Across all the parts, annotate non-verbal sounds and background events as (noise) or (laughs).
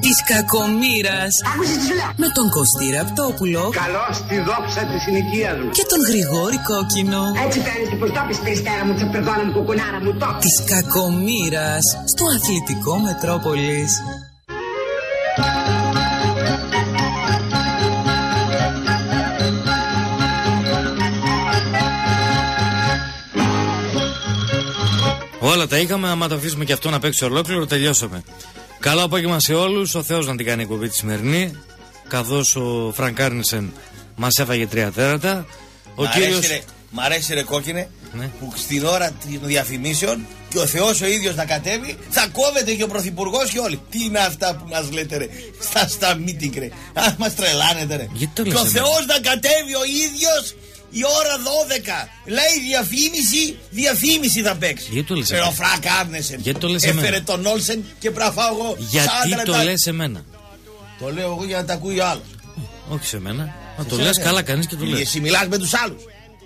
Της κακομήρας Άκουσες τι σου λέω. με τον Κωστή Ραπτόπουλο Καλώ στη δόξα της συνοικίας μου. και τον Γρηγόρη Κόκκινο. Έτσι φαίνεται που το πεις περιστέρα μου, τσαπερδόνα μου, κουκουνάρα μου, το. Της κακομήρας στο αθλητικό Μετρόπολης. Όλα τα είχαμε. Άμα το αφήσουμε και αυτό να παίξει ολόκληρο, τελειώσαμε. Καλό απόγευμα σε όλους. Ο Θεός να την κάνει η εκπομπή τη σημερινή. Καθώς ο Φρανκ Άρνεσεν μας έφαγε τρία τέρατα. Ο Μ' κύριο. αρέσει, ρε, μ' αρέσει ρε κόκκινε Ναι. που στην ώρα των διαφημίσεων και ο Θεός ο ίδιος να κατέβει θα κόβεται και ο Πρωθυπουργός και όλοι. Τι είναι αυτά που μας λέτε ρε στα, στα meeting ρε. Α, μας τρελάνετε ρε. Γιατί το και λες ο εμένα; Θεός να κατέβει ο ίδιος η ώρα 12. Λέει διαφήμιση, διαφήμιση θα παίξει. Γιατί το λες Ε, Ο εμένα; Φρανκ Άρνεσεν Γιατί το λες έφερε εμένα; τον Όλσεν και πρέπει να φάω εγώ 40 Γιατί το λεπτά. λες σε μένα. Το λέω εγώ για να τα ακούει άλλος. Όχι σε μένα. Να το λες καλά, κανείς και το λες. Εσύ μιλάς με τους άλλους.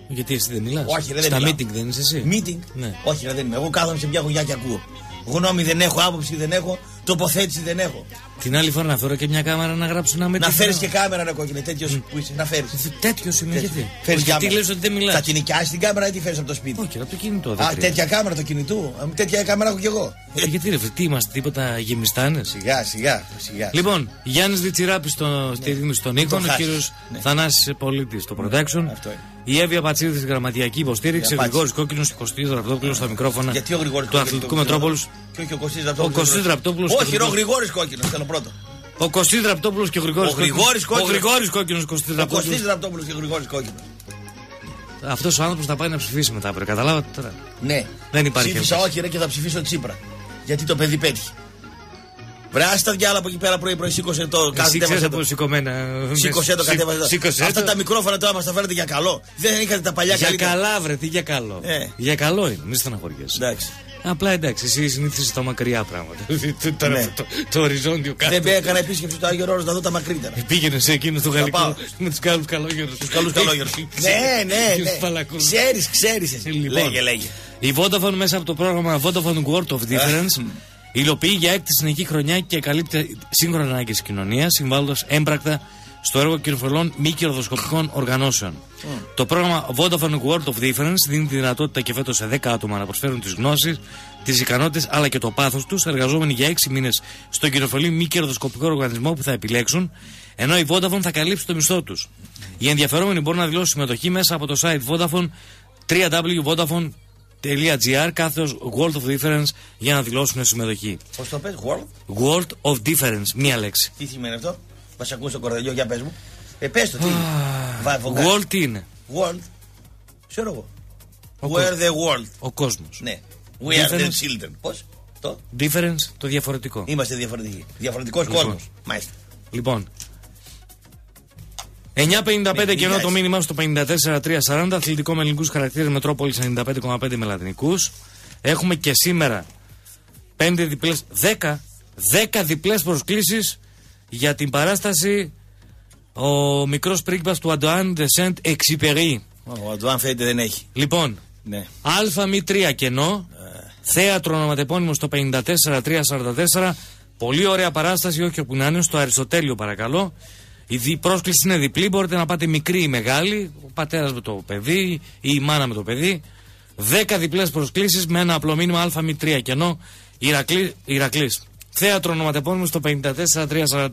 Γιατί εσύ δεν μιλάς; Όχι, ρε, δεν Στα μιλάω. meeting δεν είσαι εσύ; Meeting. Ναι. Όχι, ρε, δεν είμαι. Εγώ κάθομαι σε μια γωνιά και ακούω. Γνώμη δεν έχω, άποψη δεν έχω, τοποθέτηση δεν έχω. Την άλλη φορά να φέρω και μια κάμερα να γράψω ένα meeting. Να φέρεις και κάμερα, ρε κόκκινε, τέτοιος που είσαι. Να φέρεις. Τέτοιος είμαι γιατί; Φέρεις Γιατί κάμερα. λες ότι δεν Θα μιλά. την νοικιάσεις την κάμερα ή τη φέρεις από το σπίτι; Όχι, από το κινητό. δεν Α, χρειάζεται. τέτοια κάμερα το κινητού. Α, Τέτοια κάμερα έχω κι εγώ. Ε, Γιατί ρε, φίλε, τι είμαστε, τίποτα γεμιστάνε; Σιγά, σιγά, σιγά. Λοιπόν, Γιάννης Διτσιράπης στο, στη ρύθμιση των ήχων, ο χάσεις. κύριος Ναι. Θανάσης Πολίτη στο production, Αυτό είναι. η Εύη Πατσίδη στη γραμματιακή υποστήριξη, ο Για Γρηγόρης Κόκκινος και ο Κωστής Ραπτόπουλος στα μικρόφωνα Γιατί ο Γρηγόρης του Κόκκινος Αθλητικού το Μετρόπολου. Και όχι ο Κωστής Ο Ραπτόπουλο. Κωστής Ραπτόπουλος και ο Όχι, ρε, ο Γρηγόρης. Γρηγόρης κόκκινος, θέλω πρώτο. Ο Κωστή Ραπτόπουλος και ο Γρηγόρης Ο Γρηγόρης Ο Κόκκινος. Γρηγόρης Κόκκινος, Κωστή Ο Κωστή Ραπτόπουλο. Ραπτόπουλος και ο Γρηγόρης κόκκινος. Αυτός ο άνθρωπος θα πάει να ψηφίσει μετά αύριο. Καταλάβατε τώρα. Ναι. Δεν υπάρχει Ψήφισα έμφαση. όχι, ρε, και θα ψηφίσω Τσίπρα. Γιατί το παιδί πέτυχε. Βρε, άστα διάλα από εκεί πέρα πρωί-πρωί, σήκωσε το Εσύ κάτσε ξέρει το. από σηκωμένα. Σήκωσε το, Σή- κατέβασε το. Σήκωσε Αυτά το. τα μικρόφωνα τώρα μας τα φέρετε για καλό. Δεν είχατε τα παλιά Για καλύτερα. καλά, βρε, τι για καλό. Ε. Για καλό είναι, μη στεναχωριέσαι. Εντάξει. Απλά εντάξει, εσύ συνήθισε τα μακριά πράγματα. Τώρα Ναι. το, το οριζόντιο κάτω. Δεν έκανα επίσκεψη στο Άγιο Ρόρος να δω τα μακρύτερα. Πήγαινε σε εκείνο το γαλλικό πάω. με τους καλούς καλόγερους. Τους καλούς καλόγερους. (laughs) Ναι, ναι, ναι. Ξέρεις, ξέρεις εσύ. Λοιπόν. Λέγε, λέγε. Η Vodafone μέσα από το πρόγραμμα Vodafone World of Difference υλοποιεί για έκτη συνεχή χρονιά και καλύπτει σύγχρονα ανάγκες της κοινωνίας, συμβάλλοντας έμπρακτα στο έργο κυριοφελών μη κερδοσκοπικών οργανώσεων. Το πρόγραμμα Vodafone World of Difference δίνει τη δυνατότητα και φέτος σε 10 άτομα να προσφέρουν τις γνώσεις, τις ικανότητες αλλά και το πάθος τους, εργαζόμενοι για 6 μήνες στο κυριοφελή μη κερδοσκοπικό οργανισμό που θα επιλέξουν, ενώ η Vodafone θα καλύψει το μισθό τους. Οι ενδιαφερόμενοι μπορούν να δηλώσουν συμμετοχή μέσα από το site Vodafone www.vodafone.gr κάθετος World of Difference για να δηλώσουν συμμετοχή. Πώς το πες, World; World of Difference, μία λέξη. Τι σημαίνει αυτό; Μας ακούς το κορδελιό, για πες μου. Ε, πες το, τι. Βά- βογά- World τι είναι, World. Ξέρω εγώ. Ο We're the world. ο κόσμος. Ναι. We are the Difference. children. Πώς; Το; Difference, το διαφορετικό. Είμαστε διαφορετικοί. Διαφορετικός Λοιπόν. κόσμος. Μάλιστα. Λοιπόν. 9.55 Ναι, κενό το μοιάζει. μήνυμα στο 54.340. Αθλητικό με ελληνικούς χαρακτήρες Μετρόπολης 95,5 με λατινικούς. Έχουμε και σήμερα 5 διπλές, 10, 10 διπλές προσκλήσεις για την παράσταση ο μικρός πρίγκιπας του Αντουάν de Saint Exupéry. Ο Αντουάν φαίνεται δεν έχει. Λοιπόν, Ναι. Α μη 3 κενό, θέατρο ονοματεπώνυμο στο 54-344. Πολύ ωραία παράσταση, όχι όπου να είναι, στο Αριστοτέλειο παρακαλώ. Η δι- πρόσκληση είναι διπλή, μπορείτε να πάτε μικρή ή μεγάλη, ο πατέρας με το παιδί ή η μάνα με το παιδί. 10 διπλές προσκλήσεις με ένα απλό μήνυμα Α μη 3 κενό, Ηρακλή, Ηρακλής. Θέατρο ονοματεπώνυμος στο 54-344.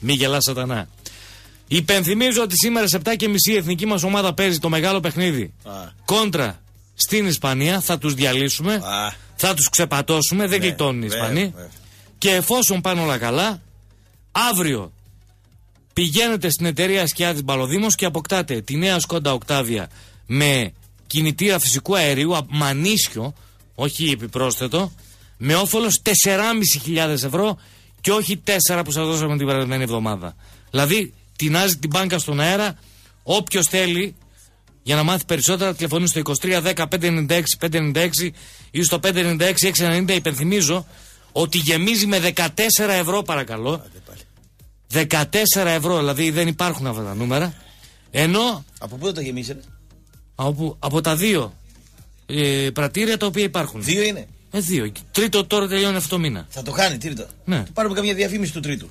Μη γελά σατανά. Υπενθυμίζω ότι σήμερα σε 7.30 η εθνική μας ομάδα παίζει το μεγάλο παιχνίδι. Α. Κόντρα στην Ισπανία. Θα τους διαλύσουμε. Α. Θα τους ξεπατώσουμε. Δεν γλιτώνουν οι βέβαια, Ισπανοί. βέβαια. Και εφόσον πάνε όλα καλά, αύριο πηγαίνετε στην εταιρεία Σκιά τη Μπαλοδήμος και αποκτάτε τη νέα Σκόντα Οκτάβια με κινητήρα φυσικού αερίου, α- μανίσιο, όχι επιπρόσθετο, με όφελος 4.500 ευρώ και όχι 4 που σας δώσαμε την περασμένη εβδομάδα. Δηλαδή, τεινάζει την μπάνκα στον αέρα, όποιος θέλει, για να μάθει περισσότερα, τηλεφωνεί στο 2310 596 596 ή στο 596 690. Υπενθυμίζω ότι γεμίζει με 14 ευρώ, παρακαλώ. 14 ευρώ, δηλαδή δεν υπάρχουν αυτά τα νούμερα. Ενώ Από πού δεν το γεμίσετε; από, από τα δύο ε, πρατήρια τα οποία υπάρχουν. Δύο είναι; Ε, δύο. Τρίτο τώρα τελειώνει αυτό το μήνα. Θα το κάνει τρίτο. Ναι. Θα πάρουμε καμία διαφήμιση του τρίτου.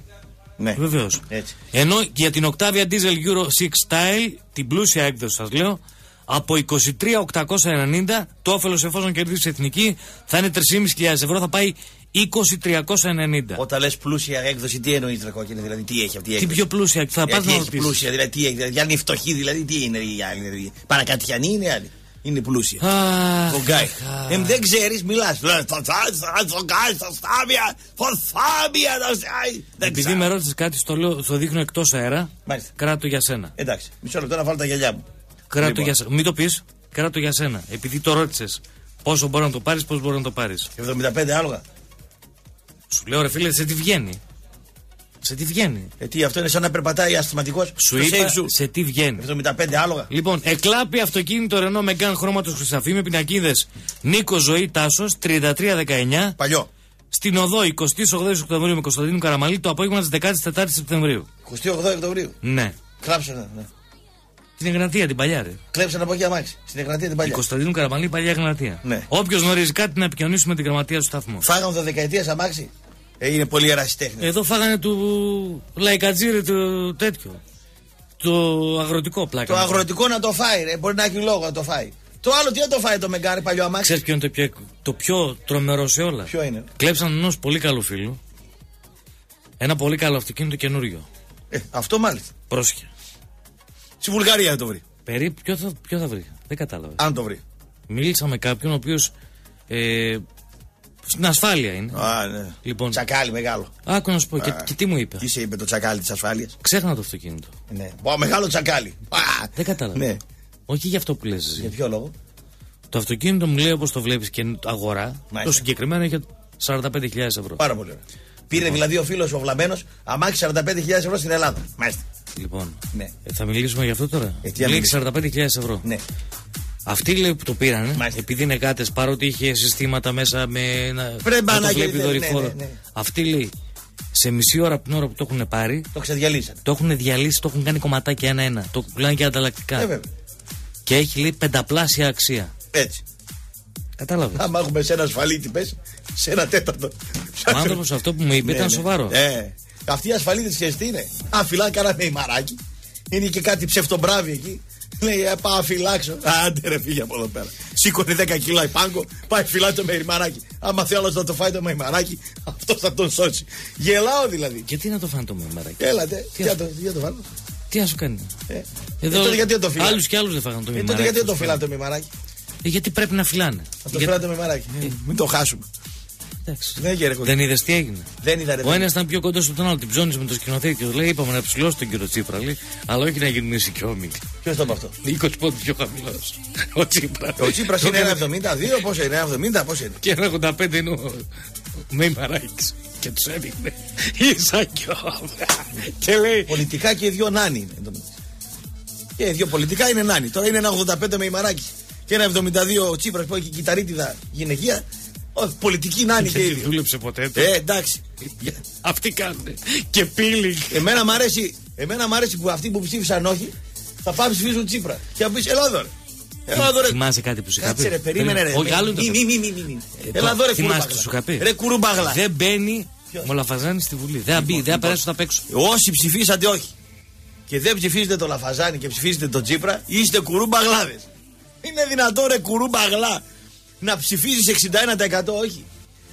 Ναι. Βεβαίως. Έτσι. Ενώ για την Octavia Diesel Euro 6 Style, την πλούσια έκδοση σας λέω, από 23.890 το όφελος εφόσον κερδίσει η εθνική θα είναι 3.500 ευρώ, θα πάει 20.390. Όταν λες πλούσια έκδοση, τι εννοείς ρε κόκκινη, δηλαδή τι έχει αυτή η Τι έκδοση; πιο πλούσια, θα Ε, πας τι να έχει ρωτήσεις. πλούσια, δηλαδή τι έχει. Δηλαδή, αν είναι φτωχή, δηλαδή τι είναι η άλλη. Δηλαδή, Παρακατιανή είναι η άλλη. Είναι πλούσια. Αχ, Κογκάι. αχ. Ε, δεν ξέρεις, μιλάς. Το Κογκάι, το Στάβια, το Θάμπια, το Στάι. Δεν Επειδή ξέρω. με ρώτησες κάτι, στο, λέω, στο δείχνω εκτός αέρα. Μάλιστα. Κράτο για σένα. Εντάξει, μισό λεπτό να βάλω τα γυαλιά μου. Κράτο Λοιπόν. για σένα. Μην το πεις, κράτο για σένα. Επειδή το ρώτησες πόσο μπορεί να το πάρεις, πώς μπορεί να το πάρεις. 75 άλογα. Σου λέω ρε φίλε, σε τι βγαίνει; Σε τι βγαίνει; Ε, τι, αυτό είναι σαν να περπατάει αστηματικός; Σου είπα σε τι βγαίνει; 75 άλογα. Λοιπόν, εκλάπει αυτοκίνητο Ρενό Μεγκάν χρώματος χρυσαφή με πινακίδες Νίκο Ζωή Τάσος 3319 Παλιό. στην οδό 28 Οκτωβρίου με Κωνσταντίνου Καραμαλή το απόγευμα της 14η Σεπτεμβρίου. 28 Οκτωβρίου. Ναι. Κλάψανε. Ναι. Την Εγνατία την παλιά, ρε. Κλέψανε από εκεί αμάξι. Στην Εγνατία την Η παλιά. Κωνσταντίνου Καραμαλή, παλιά Εγνατία. Ναι. Όποιος γνωρίζει κάτι να επικοινωνήσει με την γραμματεία του σταθμού. Φάγανε το δεκαετία αμάξι. Ε, είναι πολύ ερασιτέχνη. Εδώ φάγανε του λαϊκατζίρι το τέτοιο. Το αγροτικό πλάκα. Το αγροτικό να το φάει, ρε. Μπορεί να έχει λόγο να το φάει. Το άλλο τι να το φάει το μεγκάρι παλιό αμάξι; Ξέρεις ποιο είναι το πιο, το πιο τρομερό σε όλα; Ποιο είναι; Κλέψαν ενός πολύ καλού φίλου ένα πολύ καλό αυτοκίνητο καινούριο. Ε, αυτό μάλιστα. Πρόσχε. Στη Βουλγαρία δεν το βρει. Περίπου ποιο θα, ποιο θα βρει; Δεν κατάλαβα. Αν το βρει. Μίλησα με κάποιον ο οποίος. Ε, στην ασφάλεια είναι. Α, ναι. Λοιπόν, Τσακάλι μεγάλο. άκου να σου πω. Και, Α. και τι μου είπε; Τι σε είπε το τσακάλι της ασφάλειας. Ξέχνα το αυτοκίνητο. Ναι. Πω, μεγάλο τσακάλι. Α, Δεν κατάλαβα. Ναι. Όχι για αυτό που λες εσύ. Για ποιο λόγο; Το αυτοκίνητο μου λέει όπως το βλέπεις και είναι αγορά. Μάλιστα. Το συγκεκριμένο είχε 45.000 ευρώ. Πάρα πολύ ωραία. Πήρε δηλαδή ο φίλος ο βλαμμένο αμάξι 45.000 ευρώ στην Ελλάδα. Μάλιστα. Λοιπόν, Ναι. ε, θα μιλήσουμε για αυτό τώρα. Ε, τι να λέει μιλήσουμε. 45.000 ευρώ. Ναι. Αυτοί λέει που το πήραν, Μάλιστα. επειδή είναι γάτες, παρότι είχε συστήματα μέσα με να, Πρέπει να να το βλέπει γίνεται, δορυφόρο. ναι, ναι, ναι. Αυτοί λέει σε μισή ώρα από την ώρα που το έχουν πάρει, Το ξεδιαλύσανε. το έχουν διαλύσει, το έχουν κάνει κομματάκια ένα-ένα. Το πουλάνε και ανταλλακτικά. Ε, βέβαια. και έχει λέει πενταπλάσια αξία. Έτσι. Κατάλαβες. Άμα έχουμε σε ένα ασφαλίτη, πες σε ένα τέταρτο. Ο άνθρωπος αυτό που μου είπε Ναι, ήταν ναι. σοβαρός. Ε, αυτή η ασφαλίτη ξέρεις τι είναι; Α, φυλά κανένα μεϊμαράκι. Είναι και κάτι ψευτομπράβη εκεί. Λέει, ε, πάω να φυλάξω. Άντε ρε, φύγε από εδώ πέρα. Σήκωνε 10 κιλά η πάγκο, πάει φυλάει το μεϊμαράκι. Άμα θέλει άλλος να το φάει το μεϊμαράκι, αυτός θα τον σώσει. Γελάω δηλαδή. Γιατί να το φάνε το μεμαράκι. Έλατε, Τι για α- το, για το βάλω. Τι να σου κάνει; Ε, ε, τότε γιατί δεν το φυλάει; Άλλους και άλλους δεν φάγανε το Ε, μεμαράκι. τότε γιατί δεν το τους φυλάει φάνε. το μεϊμαράκι. Ε, γιατί πρέπει να φυλάνε. Να το Για- φυλάει το μεϊμαράκι. Μην το χάσουμε. Εντάξει. Δεν έγινε, ρε, Δεν είδες τι έγινε. Δεν είδα ρε. Ο ένας ήταν πιο κοντά στον άλλο, την ψώνισε με το σκηνοθέτη και του λέει: Είπαμε να ψηλώσει τον κύριο Τσίπρα, λέει, αλλά όχι να γίνουν ήσυχοι όμοι. Ποιος το είπε αυτό. 20 πόντου πιο χαμηλός. Ο Τσίπρα. Ο Τσίπρας Το είναι έκανε- 1,72, πόσο είναι, 1,70, πόσο είναι. Και ένα 85 είναι ο Μεϊμαράκης. Και τους έδειχνε. Ίσα κι Και λέει: Πολιτικά και οι δύο νάνοι είναι. εν τω μεταξύ. Και οι δύο πολιτικά είναι νάνοι. Τώρα είναι ένα 85 με ημαράκι και ένα 72 ο Τσίπρας που έχει κυταρίτιδα γυναικεία. Ο, πολιτική νάνη και οι Δεν δύο. δούλεψε ποτέ. του. Ε, εντάξει. Αυτοί κάνουν. Και πίλινγκ. Εμένα μ' αρέσει, εμένα μ' αρέσει που αυτοί που ψήφισαν όχι θα πάμε ψηφίσουν Τσίπρα. Και θα πεις, Ελά εδώ ρε. Ελά εδώ ρε. Θυμάσαι κάτι που σου είχα πει; Κάτσε ρε, περίμενε ρε. Όχι, άλλο είναι το Μη, θέμα. μη, μη, μη, μη. Ε, Ελά το- εδώ ρε θυμάσαι κουρούμπαγλα. τι σου είχα πει; Ρε κουρούμπαγλα. Δεν μπαίνει Ποιος; μολαφαζάνη στη Βουλή. Δεν θα μπει, δεν θα περάσει απ' έξω. Όσοι ψηφίσατε όχι και δεν ψηφίζετε το Λαφαζάνι και ψηφίζετε τον Τσίπρα, είστε κουρούμπαγλάδες. Είναι δυνατόν ρε κουρούμπαγλά να ψηφίζεις 61% όχι.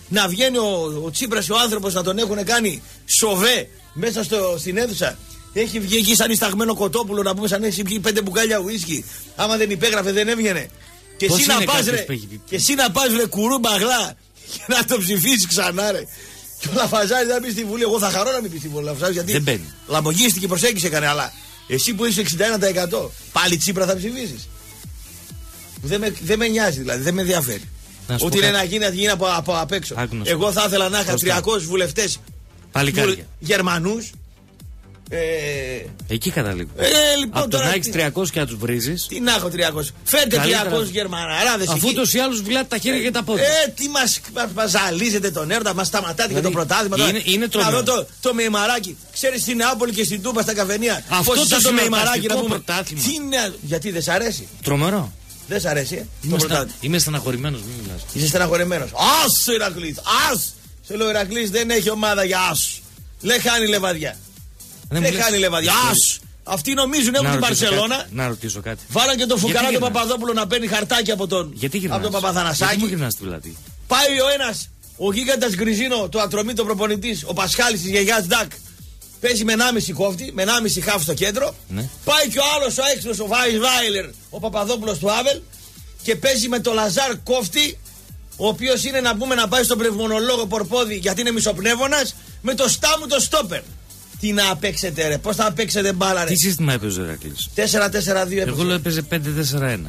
Να βγαίνει ο, ο Τσίπρας ο άνθρωπος να τον έχουν κάνει σοβέ μέσα στο, στην αίθουσα. Έχει βγει εκεί σαν ισταγμένο κοτόπουλο να πούμε σαν έχει πιει πέντε μπουκάλια ουίσκι. Άμα δεν υπέγραφε δεν έβγαινε. Και Πώς εσύ να είναι πας κάποιος ρε, που έχει πει- και εσύ να πας ρε κουρούμπαγλά και να το ψηφίσεις ξανά ρε. Και ο Λαφαζάνη να μπει στη Βουλή. Εγώ θα χαρώ να μην πει στη Βουλή. ο Λαφαζάνης, γιατί Δεν μπαίνει. Λαμπογίστηκε προσέγγισε έκανε, αλλά εσύ που είσαι 61% πάλι τσίπρα θα ψηφίσεις. Δεν με, δεν με νοιάζει δηλαδή, δεν με ενδιαφέρει. Να σου Ότι πω είναι κάτι. να γίνει, να γίνει από, από απ' έξω. Άκου να σου Εγώ πω. θα ήθελα να είχα Σωστά. 300 βουλευτές Παλικάρια. Γερμανούς. Ε, Εκεί καταλήγω. ε, λοιπόν Από το τώρα. να τι- έχει 300 και να τους βρίζεις. Τι να έχω 300. Φέρτε Καλύτερα. 300 Γερμαναράδες. Αφού ούτως ή άλλως βουλάτε τα χέρια και τα πόδια. Ε, τι μας μας ζαλίζετε τον έρωτα, μας σταματάτε Δηλαδή, και το πρωτάθλημα. τώρα. είναι- είναι Να τρομερό. δω το, το μεϊμαράκι. Ξέρεις στην Νεάπολη και στην Τούπα στα καφενεία. Αυτό πώς το ήταν το μεϊμαράκι να συναρπαστικό πούμε. πρωτάθλημα. Τι είναι, γιατί δεν σ' αρέσει; Τρομερό. Δεν σ' αρέσει, ε, το Είμαι, στα... πρωτάθλημα. είμαι στεναχωρημένος, μην μιλάς. Είσαι στεναχωρεμένο. Α ο Ηρακλής! Α! Σε λέω, ο Ηρακλής δεν έχει ομάδα για άσου. Δεν χάνει λεβαδιά. Δεν, χάνει λεβαδιά. Άσου! Αυτοί νομίζουν έχουν την Παρσελώνα. Να ρωτήσω κάτι. Βάλαν και τον Γιατί Φουκαρά τον γυρνάς; Παπαδόπουλο να παίρνει χαρτάκι από τον, Γιατί γυρνάς; από τον Γιατί μου Παπαθανασάκη. γυρνάς τη πλάτη. Πάει ο ένας, ο γίγαντας Γκριζίνο, το ατρωμίτο προπονητής, ο Πασχάλης της γιαγιάς Ντακ. Παίζει με 1,5 κόφτη, με 1,5 χάφ στο κέντρο. Ναι. Πάει και ο άλλος ο έξυπνος, ο Βάι Βάιλερ, ο Παπαδόπουλος του Άβελ. Και παίζει με το Λαζάρ κόφτη, ο οποίος είναι να πούμε να πάει στον πνευμονολόγο Πορπόδι γιατί είναι μισοπνεύμονα, με το στάμου το στόπερ. Τι να παίξετε, ρε, πώς θα παίξετε μπάλα, ρε. Τι σύστημα έπαιζε ο Ηρακλής; 4-4-2 Εγώ λέω έπαιζε 5-4-1.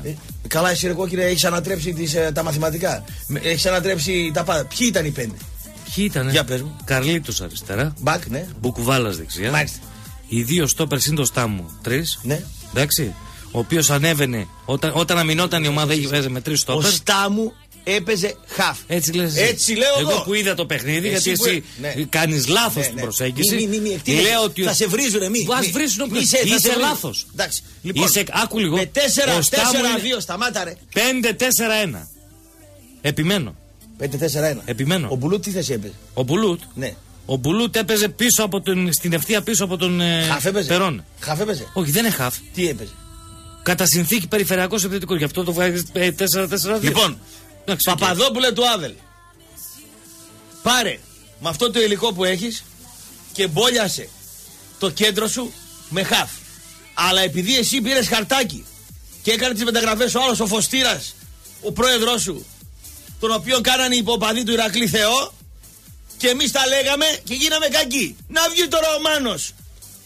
ε, καλά, εσύ ρε κόκκινε, έχεις ανατρέψει τις, ε, τα μαθηματικά. Έχεις ανατρέψει τα πάντα. Ποιοι ήταν οι πέντε; Ποιοι ήταν. Για πες μου. Καρλίτος αριστερά. Μπακ, ναι. Μπουκουβάλας δεξιά. Μάλιστα. Οι δύο στόπερ συν το στάμου. Τρεις. ναι. Εντάξει. Ο οποίος ανέβαινε όταν, όταν αμυνόταν η ομάδα είχε με τρεις Ο στόπερ. Στάμου έπαιζε χαφ. Έτσι λες. Έτσι λέω εγώ. που είδα το παιχνίδι, Εσύ γιατί που- εσύ ναι. κάνεις λάθος Ναι, την ναι. προσέγγιση. Μη, μη, μη, εκτείνεσαι. λέω ότι. Θα σε βρίζουνε, μη. Ας μη. βρίσουν όποιος- Είσαι, θα σε Είσαι βρίζουν. λάθος. Εντάξει. Λοιπόν, Είσαι, άκου λίγο. με 4-4-2 Ο Στάμου είναι σταμάτα ρε. 5-4-1. Επιμένω. 5-4-1. Επιμένω. Ο Μπουλού τι θέση έπαιζε; Ο Μπουλούτ. Ναι. Ο Μπουλούτ έπαιζε πίσω από τον, στην ευθεία πίσω από τον ε, Χαφ έπαιζε; Περόν. Χαφ έπαιζε; Όχι, δεν είναι χαφ. Τι έπαιζε; Κατά συνθήκη περιφερειακός επιθετικός. Γι' αυτό το βγάζει 4-4-2. Λοιπόν, Εντάξει, οκ. Παπαδόπουλε του Άβελ. Πάρε με αυτό το υλικό που έχεις και μπόλιασε το κέντρο σου με χαφ. Αλλά επειδή εσύ πήρες χαρτάκι και έκανε τις μεταγραφές ο άλλος ο Φωστήρας, ο πρόεδρός σου, τον οποίο κάνανε οι οπαδοί του Ηρακλή Θεό και εμείς τα λέγαμε και γίναμε κακοί. Να βγει τώρα ο Μάνος,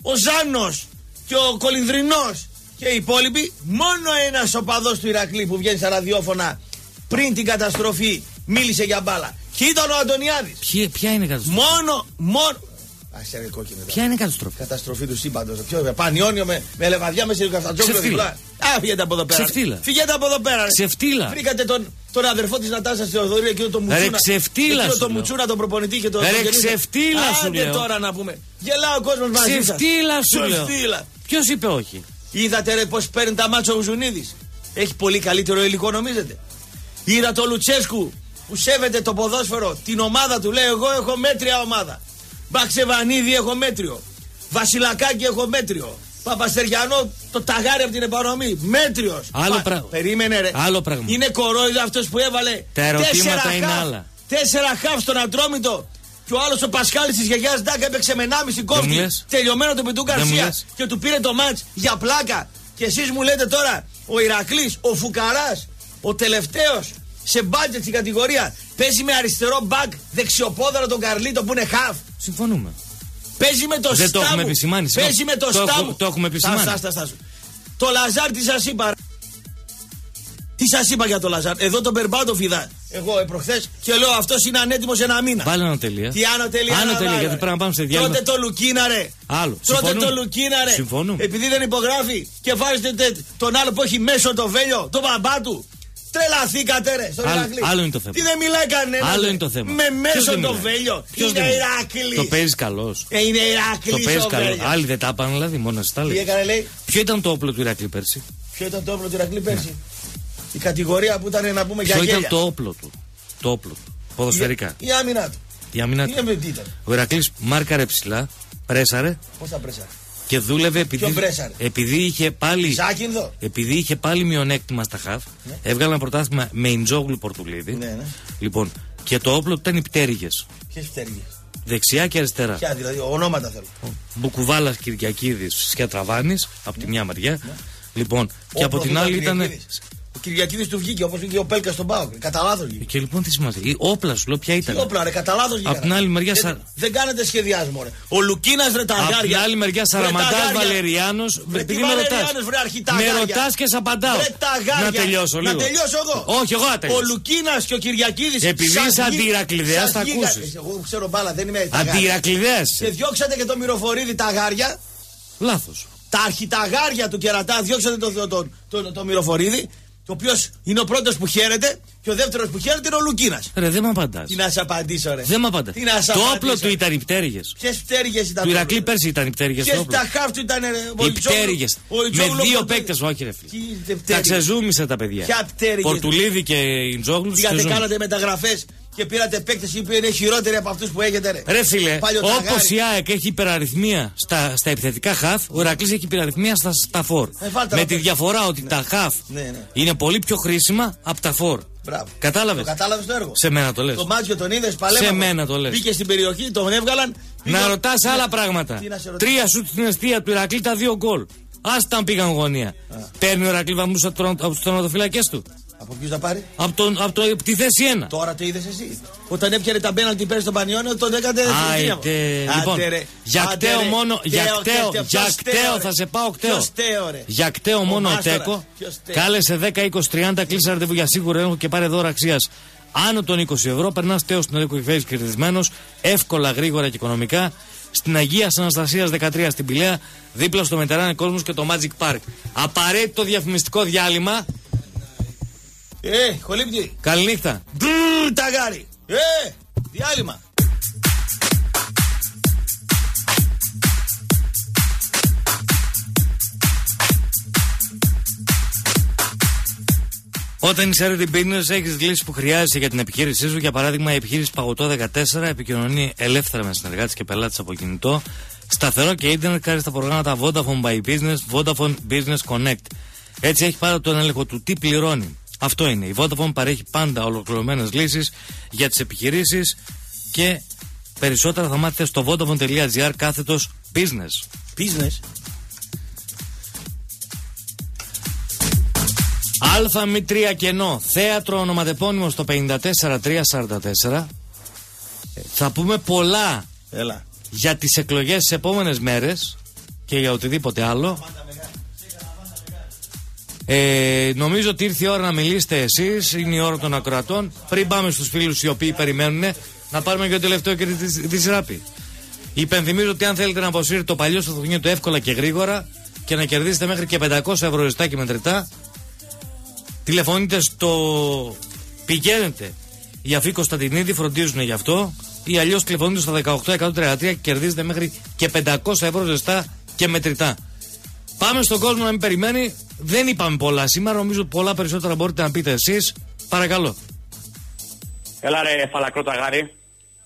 ο Ζάνος και ο Κολυνδρινός και οι υπόλοιποι. Μόνο ένας οπαδός του Ηρακλή που βγαίνει στα ραδιόφωνα πριν την καταστροφή μίλησε για μπάλα. Και ήταν ο Αντωνιάδης. Ποια, ποια είναι η καταστροφή; Μόνο, μόνο... Ας ρε κόκκινο. τώρα. Ποια είναι η καταστροφή; Καταστροφή του σύμπαντος. Ποιο πανιόνιο με, με λεβαδιά με σε καφτατζόκλο Ξεφτύλα. διπλά. Α, φύγετε από εδώ πέρα. Ξεφτύλα. Φύγετε από εδώ πέρα. ρε. Ξεφτύλα. Βρήκατε τον, τον αδερφό της Νατάσα Θεοδωρία και τον Ρε, Μουτσούνα. ξεφτύλα εκείνο σου τον λέω. Μουτσούνα, τον προπονητή και τον. Ρε, τον γεννήσα. ξεφτύλα σου Άντε λέω. τώρα να πούμε. Γελά ο κόσμος μαζί σας. Ξεφτύλα σου λέω. Ξεφτύλα. Ποιος είπε όχι; Είδατε ρε πώς παίρνει τα μάτσα ο Ζουνίδης. Έχει πολύ καλύτερο υλικό νομίζετε. Είδα το Λουτσέσκου που σέβεται το ποδόσφαιρο, την ομάδα του. Λέει: Εγώ έχω μέτρια ομάδα. Μπαξεβανίδη έχω μέτριο. Βασιλακάκι έχω μέτριο. Παπαστεριανό το ταγάρι από την επανομή. Μέτριος. Άλλο πράγμα. Περίμενε ρε. Άλλο πράγμα. Είναι κορόιδο αυτός που έβαλε. Τα ερωτήματα τέσσερα είναι χαφ. άλλα. Τέσσερα χαφ στον Ατρόμητο. Και ο άλλος ο Πασχάλης της γιαγιάς Ντάκα έπαιξε με 1,5 μου κόφτη. λες. Τελειωμένο το Πιτού Δεν μου Γκαρσία. λες. Και του πήρε το μάτς για πλάκα. Και εσείς μου λέτε τώρα, ο Ηρακλής, ο Φουκαράς, ο τελευταίος σε μπάτζετ στην κατηγορία. Παίζει με αριστερό μπακ, δεξιοπόδαρο τον Καρλίτο που είναι χαφ. Συμφωνούμε. Παίζει με το Δεν το Στάμου. έχουμε επισημάνει, Παίζει συγγνώμη. με το, Το έχω- Στάμου. το έχουμε επισημάνει. Στάσου, στάσου, στάσου. Το Λαζάρ τι σας είπα. ρε. Τι σας είπα για το Λαζάρ; Εδώ τον Μπερμπάτοφ είδα. Εγώ ε, προχθές και λέω αυτός είναι ανέτοιμος ένα μήνα. Βάλε ένα τελεία. Τι άνω τελεία. Άνω να τελεία, βάλω, γιατί ρε. πρέπει να πάμε σε διάλειμμα. Τρώτε το Λουκίνα ρε. Άλλο. Τρώτε Συμφωνούμε. το Λουκίνα ρε. Συμφωνούμε. Επειδή δεν υπογράφει και βάζετε τε- τον άλλο που έχει μέσω το βέλιο, τον μπαμπά του. Τρελαθήκατε ρε στο Άλλο- Ηρακλή. άλλο είναι το θέμα. Τι δεν μιλάει κανένας. Άλλο είναι το θέμα. Με Ποιος μέσω δεν το μιλάει; βέλιο. Ποιος Είναι δεν μιλάει; Ηρακλής. Το παίζεις καλώ. Ε, είναι Το Ηρακλή παίζεις ο καλός. Βέλιος. Άλλοι δεν τα πάνε, δηλαδή, μόνος εσύ τα Τι λέει. έκανε λέει; Ποιο ήταν το όπλο του Ηρακλή πέρσι; Ποιο ήταν το όπλο του Ηρακλή πέρσι; Η κατηγορία που ήταν να πούμε για Ποιο ήταν γέλια. το όπλο του; Το όπλο του. Ποδοσφαιρικά. Η άμυνα του. Η άμυνα Τι του. έμε τι ήταν. Ο Ηρακλής μάρκαρε ψηλά, πρέσαρε Πώς θα πρέσα. Και δούλευε επειδή, Ποιον πρέσαρε; επειδή είχε πάλι. Ζάκινδο. Επειδή είχε πάλι μειονέκτημα στα χαφ, έβγαλε ένα πρωτάθλημα με Ιντζόγλου Πορτουλίδη. Ναι, ναι. Λοιπόν, και το όπλο του ήταν οι πτέρυγες. Ποιες φτέρυγε. Δεξιά και αριστερά. Ποια δηλαδή, ονόματα θέλω. Μπουκουβάλας Κυριακίδης Σκιατραβάνη από τη μια μεριά. Λοιπόν, και Ο από την προφήτας άλλη ήταν. Κυριακίδης. Ο Κυριακίδης του βγήκε όπως βγήκε ο Πέλκας στον Πάοκ. Κατά λάθος βγήκε. Και λοιπόν τι σημασία. Η όπλα σου λέω ποια Τι ήταν. όπλα, ρε, κατά λάθος βγήκε. Απ' την άλλη μεριά Δεν, σα- δεν κάνετε σχεδιάσμο, ρε. Ο Λουκίνας ρε τα Από αγάρια. την άλλη μεριά Ρε, τα Σαραμαντά αγάρια. Βαλεριάνος. Βρε, Επειδή τι με ρωτάς; Βαλεριάνος, βρε, αρχιτά Με αγάρια. ρωτάς και σε απαντάω. Ρε, τα αγάρια. Να τελειώσω λίγο. Να τελειώσω εγώ. Όχι, εγώ να τελειώσω. Ο Λουκίνας και ο Κυριακίδης. Επειδή είσαι αντιηρακλειδέας, θα ακούσεις. Εγώ ξέρω μπάλα, δεν είμαι. τα αγάρια. Αντιρακλειδέα. Και διώξατε και το μυροφορίδι τα αγάρια. Λάθος. Τα αρχιταγάρια του κερατά, διώξατε το, το, το, το, το μυροφορίδι Το οποίο είναι ο πρώτος που χαίρεται και ο δεύτερος που χαίρεται είναι ο Λουκίνας. Ρε, δεν με απαντάς. Τι να σε απαντήσω, ρε. Δεν με απαντάς. Τι να σε Το απαντήσω. όπλο του ήταν οι πτέρυγε. Ποιες πτέρυγες ήταν. Του το Ηρακλή όπλο; πέρσι ήταν οι πτέρυγε. Ποιες τα χαφ του ήταν, ρε. ο Οι Ιτζόγλου- πτέρυγες. ο Με Ιτζόγλου δύο πρώτο- παίκτες, όχι ρε φίλε. Τι είναι Τα πτέρυγες; ξεζούμισε τα παιδιά. Ποια πτέρυγες; Πορτουλίδη και Ιντζόγλου. Πήγατε, κάνατε μεταγραφές; Και πήρατε παίκτες οι οποίοι είναι χειρότεροι από αυτούς που έχετε, ρε. Ρε φίλε, Πάλιο όπως ταγάρι. η ΑΕΚ έχει υπεραριθμία στα, στα επιθετικά χαφ, ο Ηρακλής έχει υπεραριθμία στα, στα φορ. Ε, βάλτε Με να τη παίξει. διαφορά ότι τα χαφ Ναι, ναι. είναι πολύ πιο χρήσιμα από τα φορ. Μπράβο. Κατάλαβες; Το κατάλαβες το έργο. Σε μένα το λες. Το μάτσιο τον είδες παλέμαχο. Σε μένα το λες. Μπήκε στην περιοχή, τον έβγαλαν. Να πήγε- ρωτάς άλλα πράγματα. Τι να σε ρωτήσω. Τρία σου στην αιστεία του Ηρακλή τα δύο γκολ. Άστα αν πήγαν γωνία. Παίρνει ο Ηρακλή βαθμού από τους τερματοφυλακές του. Από ποιου θα πάρει. Από, τον, από, το, από τη θέση 1. Τώρα το είδες εσύ. Όταν έπιανε τα μπέναλτι πέρυσι στον Πανιόνιο, τον έκανε. Άιτε, λοιπόν, για κταίο μόνο, για κταίο, για κταίο θα σε πάω κταίο. Ποιο τέο, ρε. Για κταίο μόνο ο Μάστορα. Τέκο. Ποιος Τέο. Κάλεσε 10, 20, 30, κλείσε ραντεβού για σίγουρο έχω και πάρε δώρα αξίας άνω των 20 ευρώ. Περνάς τέο στην Ελέκο και φεύγει κερδισμένος, εύκολα, γρήγορα και οικονομικά. Στην Αγία Αναστασίας 13 στην Πηλαία, δίπλα στο Μετεράνε Κόσμος και το Magic Park. Απαραίτητο διαφημιστικό διάλειμμα. Ε, χολύπτη. Καληνύχτα. Μπρρρ, ταγάρι. Ε, διάλειμμα. Όταν είσαι έτοιμη business, έχεις λύσει που χρειάζεσαι για την επιχείρησή σου. Για παράδειγμα, η επιχείρηση Παγωτό 14 επικοινωνεί ελεύθερα με συνεργάτες και πελάτες από κινητό. Σταθερό και ίντερνετ χάρη στα προγράμματα Vodafone by Business, Vodafone Business Connect. Έτσι έχει πάρα τον έλεγχο του τι πληρώνει. Αυτό είναι. Η Vodafone παρέχει πάντα ολοκληρωμένες λύσεις για τις επιχειρήσεις και περισσότερα θα μάθετε στο vodafone.gr κάθετος business. Business. Αλφα μη 3 κενό. Θέατρο ονοματεπώνυμο στο 54344. Ε, Θα πούμε πολλά Έλα. για τις εκλογές τις επόμενες μέρες και για οτιδήποτε άλλο. Ε, νομίζω ότι ήρθε η ώρα να μιλήσετε εσείς, είναι η ώρα των ακροατών. Πριν πάμε στους φίλους οι οποίοι περιμένουν, να πάρουμε και το τελευταίο και τη, τη σειράπη. Υπενθυμίζω ότι αν θέλετε να αποσύρετε το παλιό στο αυτοκίνητο εύκολα και γρήγορα και να κερδίσετε μέχρι και 500 ευρώ ζεστά και μετρητά, τηλεφωνείτε στο. Πηγαίνετε. Οι αφοί Κωνσταντινίδη φροντίζουν γι' αυτό. Ή αλλιώς τηλεφωνείτε στο 18133 και κερδίζετε μέχρι και 500 ευρώ ζεστά και μετρητά. Πάμε στον κόσμο να μην περιμένει. Δεν είπαμε πολλά σήμερα. Νομίζω πολλά περισσότερα μπορείτε να πείτε εσείς. Παρακαλώ. Έλα ρε φαλακρό ταγάρι.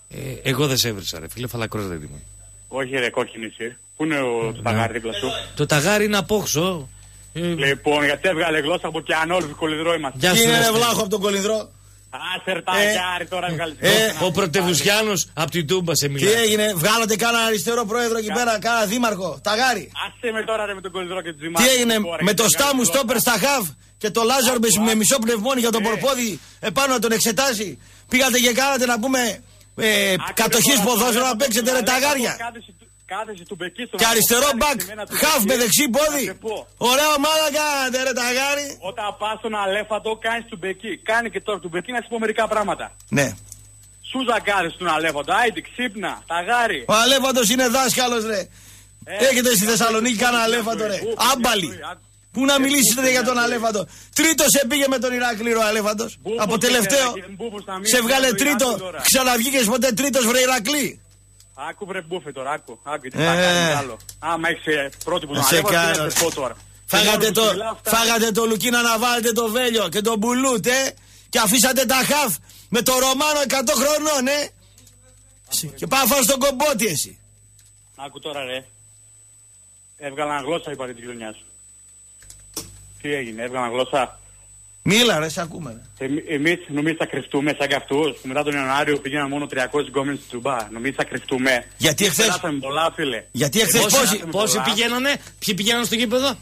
Ε, εγώ δεν σε έβρισα, ρε φίλε, φαλακρός δεν είμαι. Όχι ρε κόκκινη εσύ. Πού είναι ο το ταγάρι δίπλα σου; Το ταγάρι είναι απόξω. Ε, Λοιπόν, γιατί έβγαλε γλώσσα από και ανόλου κολυδρό είμαστε; Γεια Τι σου, είναι ρε, ρε Στέλιο. βλάχο από τον κολυνδρό. Άσε ταγάρι τώρα έβγαλε ε, γλώσσα. Ο πρωτευουσιάνος από την Τούμπα σε Τι μιλάει. έγινε, βγάλατε κάνα αριστερό πρόεδρο εκεί πέρα, κάνα δήμαρχο. Ταγάρι. Άσε με τώρα ρε με τον κολυδρό και τη ζυμά. Τι έγινε με το στάμου στόπερ στα χαβ και το Λάζαρο με- με μισό πνευμόνι για τον Ε. πορπόδι επάνω να τον εξετάσει. Πήγατε και κάνατε να πούμε ε, κατοχής ποδόσφαιρο να παίξετε ρε ταγάρια. Κάθεσαι του μπεκί στον Και αριστερό κάνει μπακ, σημαίνα του χαφ μπεκί. με δεξί Θα πόδι. σε πω. Ωραία ομάδα κάνατε ρε ταγάρι. Όταν πα στον αλέφατο, κάνει του μπεκί. Κάνει και τώρα του μπεκί να σου πω μερικά πράγματα. Ναι. Σου ζαγκάρε στον αλέφατο. Άιντε, ξύπνα, ταγάρι. Ο Αλέφαντος είναι δάσκαλος ρε. Ε, Έχετε στη Θεσσαλονίκη κάνα Αλέφαντο ρε. Πού, Άμπαλι. πού, άκου. Πού να Ε, μιλήσετε πού, για πού, τον πού, Αλέφαντο. Τρίτο σε πήγε με τον Ηράκλειο ο Αλέφαντος. Μπούμπος Από και τελευταίο. Ηράκλειο, μπούμπος στα μύτια Σε βγάλε του τρίτο. Ηράκλειο τώρα. Ξαναβγήκες ποτέ τρίτος βρε Ηρακλή. Άκου βρε μπούφε τώρα, άκου. Άκου, τι Ε. θα κάνεις άλλο. Άμα έχεις πρότυπο Να να σε ανέβω, τι να κάνω. σε πω τώρα. Φάγατε Και το, μόνο που μιλάω, αυτά- φάγατε το Λουκίνα να βάλετε το Βέλιο και τον Μπουλούτ, ε, και αφήσατε τα χαφ με το Ρωμάνο 100 χρονών, ε. Και πάω να φάω στον κομπότη εσύ. Άκου τώρα ρε. Έβγαλαν γλώσσα είπα την γειτονιά σου. Τι έγινε, έβγαλαν γλώσσα. Μίλα ρε, σε ακούμε. Ρε. Εμεί εμείς νομίζεις θα κρυφτούμε σαν και αυτούς που μετά τον Ιανουάριο πήγαιναν μόνο 300 γκόμενες στην Τουμπά. Νομίζεις θα κρυφτούμε. Γιατί Εμείς εχθές- Περάσαμε πολλά φίλε. Γιατί εχθές Πόσοι, πόσοι, πόσοι πολλά. πηγαίνανε, ποιοι πηγαίνανε στο γήπεδο,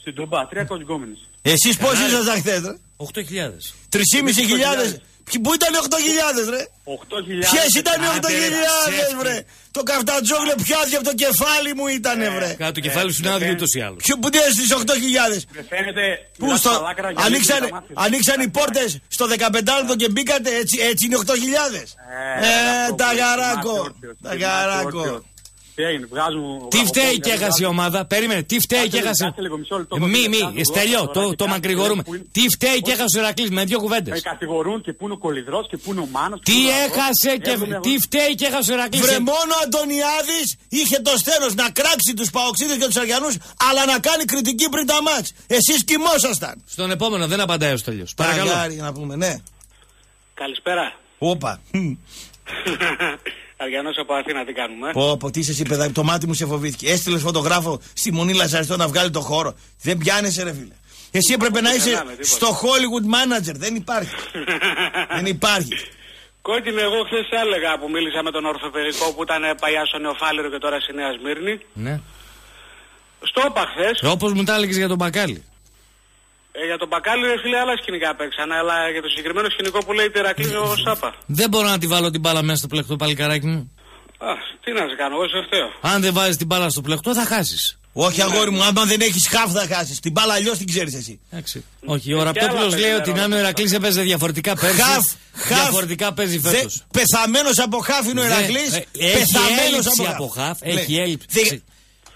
Στην Τουμπά, 300 γκόμενες. Εσείς πόσοι Κανάλι. ήσασταν χθες ρε; 8.000. 3.500. Ποιοι- Πού ήταν οι 8.000 ρε; 8.000. Ποιες ήταν οι Άντε, 8.000 ρε, βρε; Το καφτατζόγλιο πιο άδειο από το κεφάλι μου ήταν βρε. Κάτω το κεφάλι σου είναι άδειο ούτως ή άλλως. Ποιο που είναι στις 8.000. Με φαίνεται. Πού μιλάς στο... παλάκρα για ανοίξαν, λίγο τα μάτια. ανοίξαν οι πόρτες στο 15 λεπτό και μπήκατε έτσι, έτσι είναι 8.000. Ε, Ε, αυτό τα που γαράκο. θυμάται όρθιος, Τα θυμάται γαράκο. Όρθιος. Τι έγινε, βγάζουν. Τι φταίει και έχασε η ομάδα; Περίμενε, τι φταίει Κάτσε και λίγο, έχασε; κάτσε λίγο, μισό λεπτό, Ε, κάτσε Μη, λίγο, μη, κάτσε λίγο, στέλιο, κάτσε το, λίγο, το κάτσε μακρηγορούμε. λίγο, που είναι- Τι φταίει και Όχι. έχασε ο Ηρακλή με δύο κουβέντες. Ε, κατηγορούν και πού είναι ο Κολυδρός και πού είναι ο Μάνος. Τι έχασε και. Τι φταίει και έχασε ο Ηρακλή. Βρε μόνο ο Αντωνιάδης είχε το στένος να κράξει τους Παοξίδες και τους Αριανούς, αλλά να κάνει κριτική πριν τα μάτς. Εσείς κοιμόσασταν. Στον επόμενο δεν απαντάει ο Στέλιος. Παρακαλώ. Παγάρι, να πούμε, ναι. Καλησπέρα. Όπα. (laughs) (laughs) Μμ. Αριανό από Αθήνα, τι κάνουμε; Πω, πω, τι είσαι εσύ, παιδάκι, το μάτι μου σε φοβήθηκε. Έστειλες φωτογράφο στη Μονή Λαζαριστό να βγάλει το χώρο. Δεν πιάνεσαι, ρε φίλε. Εσύ έπρεπε να είσαι περνάμε, τίποτα. στο Hollywood Manager. Δεν υπάρχει. (laughs) Δεν υπάρχει. Κόκκινε, εγώ χθες έλεγα που μίλησα με τον ορθοπαιδικό που ήταν παλιά στο Νεοφάλιρο και τώρα στη Νέα Σμύρνη. Ναι. Στο είπα χθες. Όπως μου τα έλεγες για τον Μπακάλι. Ε, για τον Μπακάλι, ρε φίλε, άλλα σκηνικά παίξαν. Αλλά για το συγκεκριμένο σκηνικό που λέει Ηρακλής, εγώ σάπα. Δεν μπορώ να τη βάλω την μπάλα μέσα στο πλεκτό, παλικαράκι μου. Α, τι να σε κάνω, εγώ σε φταίω. Αν δεν βάζεις την μπάλα στο πλεκτό, θα χάσεις. Όχι, αγόρι μου, άμα δεν έχεις χαφ θα χάσεις. Την μπάλα αλλιώς την ξέρεις εσύ. Εντάξει. Όχι, ο άλλα Ραπτόπουλος παίζει, λέει ρε, ότι Ρο- αν ο Ηρακλής έπαιζε διαφορετικά πέρσι. Χαφ, χαφ. Διαφορετικά παίζει φέτος. Πεθαμένος από χαφ είναι ο Δεν- Ηρακλής. ε, Έχει Πεθαμένος έλλειψη από από χαφ. Ναι. Έχει έλλειψη. Δεν- Ξε-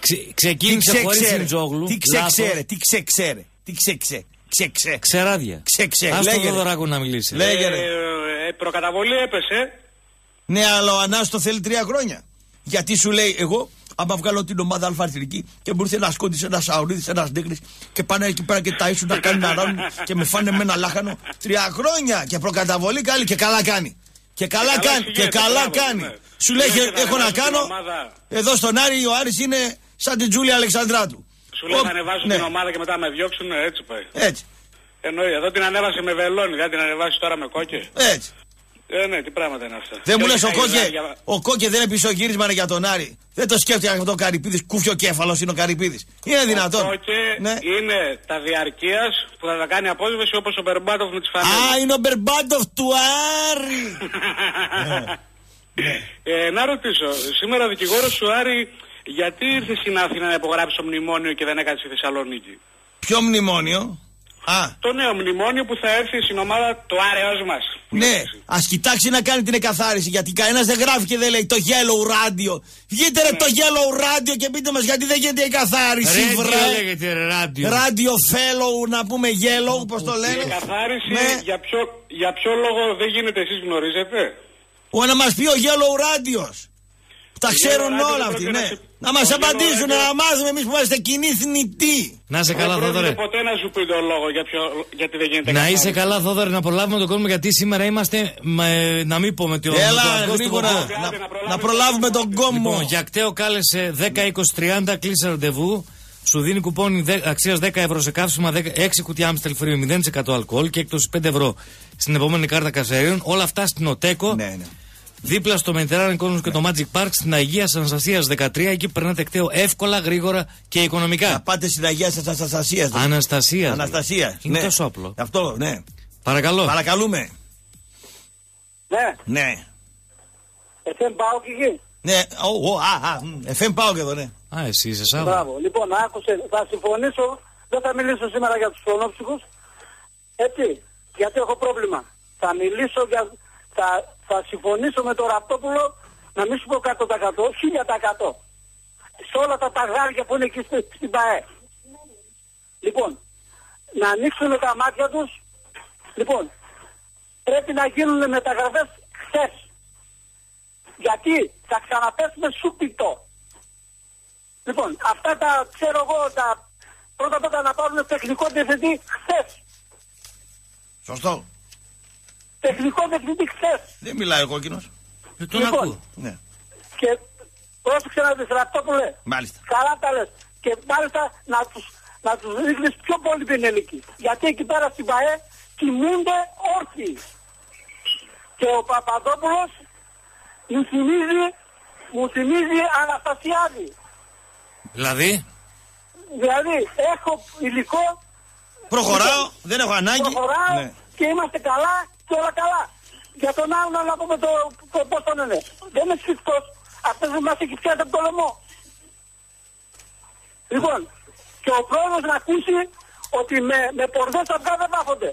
ξε- Τι Ξεκίνησε χωρίς ξεξέρε, Σιντζόγλου. τι ξεξέρε, τι ξεξέρε, τι ξεξέ, ξεξέ. Ξεράδια. Ξεξέ, Ας λέγε, τον ρε. Δωράκο να μιλήσει. Λέγε, Ε, ρε. ε, προκαταβολή έπεσε. Ναι, αλλά ο Ανάστο θέλει τρία χρόνια. Γιατί σου λέει, εγώ, άμα βγάλω την ομάδα αλφαρτηρική και μου ήρθε ένας σκόντι, ένας σαουρίδη, ένας ντέκρη και πάνε εκεί πέρα και τα ίσουν να κάνει να ράνουν και με φάνε με ένα λάχανο. Τρία χρόνια και προκαταβολή καλή και καλά κάνει. Και καλά καλά κάνει, και συγγένεται, καλά μπράβο, κάνει. ναι. Σου λέει, Συγγένεται να έχω να ανεβάζει την κάνω. ομάδα. Εδώ στον Άρη ο Άρης είναι σαν την Τζούλια Αλεξανδράτου. Σου λέει Ο- θα ανεβάσουν ναι, την ομάδα και μετά με διώξουν, έτσι πάει. Έτσι, Εννοεί, εδώ την ανέβασε με βελόνι, δεν την ανεβάσει τώρα με κόκε. έτσι. Ε, ναι, τι πράγματα είναι αυτά. Δεν μου Και λες ο όχι Κόκε, χαϊδάρια. ο Κόκε δεν είναι πισωγύρισμα είναι για τον Άρη. Δεν το σκέφτηκε αυτό ο Καρυπίδης. Κούφιο κέφαλος είναι ο Καρυπίδης. Είναι δυνατόν. Ο Κόκε Ναι. είναι τα διαρκείας που θα τα κάνει απόσβεση όπως ο Μπερμπάτοφ με τις Α, φανέλες. είναι ο Μπερμπάντοφ του Άρη. (laughs) ε, να ρωτήσω, σήμερα ο δικηγόρος σου Άρη, γιατί ήρθε στην Αθήνα να υπογράψει το μνημόνιο και δεν έκανε στη Θεσσαλονίκη; Ποιο μνημόνιο; Α, Το νέο μνημόνιο που θα έρθει στην ομάδα το άρεος μας. ναι, ας κοιτάξει να κάνει την εκαθάριση. Γιατί κανένας δεν γράφει και δεν λέει το yellow radio. Βγείτε ρε το yellow radio και πείτε μας γιατί δεν γίνεται η εκαθάριση, Ρε, τι βρε. λέγεται ράδιο. Radio fellow, να πούμε yellow, πώς το Η λένε. καθάριση Ναι. για, ποιο, για ποιο λόγο δεν γίνεται εσείς γνωρίζετε; Ο να μας πει ο yellow radio. Τα Το ξέρουν Yellow Radio όλα δεν αυτοί, πρόκειται ναι. να σε- Να μας το Yellow απαντήσουν, Radio- να μάθουμε εμείς που είμαστε κοινοί θνητοί. Να είσαι καλά, δεν πρόκειται Θόδωρε. ποτέ να σου πει τον λόγο για ποιο, γιατί δεν γίνεται Να καθάριση. είσαι καλά, Θόδωρε, να προλάβουμε τον κόσμο γιατί σήμερα είμαστε. με- να μην πω με το. με το Έλα, αυγό στο γρήγορα. κοκό. Άντε, να- άντε, να προλάβουμε Να προλάβουμε τον κόμμο. Λοιπόν, για κταίο κάλεσε 10, 20, 30, κλείσε ραντεβού. Σου δίνει κουπόνι αξίας 10 ευρώ σε καύσιμα, 10 6 κουτιά Amstel Free με 0% αλκοόλ και έκπτωση 5 ευρώ στην επόμενη κάρτα κασερίων. Όλα αυτά στην ΟΤΕΚΟ. Ναι, ναι. Δίπλα στο Mediterranean Cosmos και το Magic Park στην Αγία Αναστασίας 13. Εκεί περνάτε κταίο εύκολα, γρήγορα και Να οικονομικά. πάτε στην Αγία σας Αναστασίας. Αναστασίας. Αναστασία. Είναι ναι. τόσο απλό. Αυτό, ναι. Παρακαλώ. Παρακαλούμε. Ναι, Ναι. εσένα πάω και εκεί; Ναι, ο, ο, α, α, μ, εφέμ πάω και εδώ, ναι. Α, εσύ είσαι Σάββα. Μπράβο. Λοιπόν, άκουσε, θα συμφωνήσω, δεν θα μιλήσω σήμερα για τους φωνόψυχους, έτσι, γιατί έχω πρόβλημα. Θα μιλήσω για, θα, θα συμφωνήσω με τον Ραπτόπουλο, να μην σου πω 100%, 1000%. Σε όλα τα ταγάρια που είναι εκεί στη- στην ΠαΕ. Λοιπόν, να ανοίξουν τα μάτια τους, λοιπόν, πρέπει να γίνουν μεταγραφές χθες. Γιατί θα ξαναπέσουμε σούπιτο. Λοιπόν, αυτά τα ξέρω εγώ, τα πρώτα πρώτα να πάρουν τεχνικό διευθυντή χθες. Σωστό. Τεχνικό διευθυντή χθες. Δεν μιλάει ο κόκκινος. Ε, τον Λοιπόν. ακούω. Ναι, Και πρόσεξε να δεις Ραπτόπουλε. μάλιστα. Καλά τα λες. Και μάλιστα να τους, να τους ρίχνεις πιο πολύ πινελίκη. Γιατί εκεί πέρα στην ΠαΕ κοιμούνται όρθιοι. Και ο Παπαδόπουλος μου θυμίζει, μου θυμίζει Αναστασιάδη. Δηλαδή, Δηλαδή έχω υλικό Προχωράω, δεν έχω ανάγκη. προχωράω Ναι. και είμαστε καλά και όλα καλά. Για τον άλλον να πούμε το, το πώς τον είναι. Δεν είναι σφιχτός. Αυτός δεν μας έχει πιάσει από το λαιμό. Λοιπόν, και ο πρόεδρος να ακούσει ότι με, με πορδές αυγά δεν βάφονται.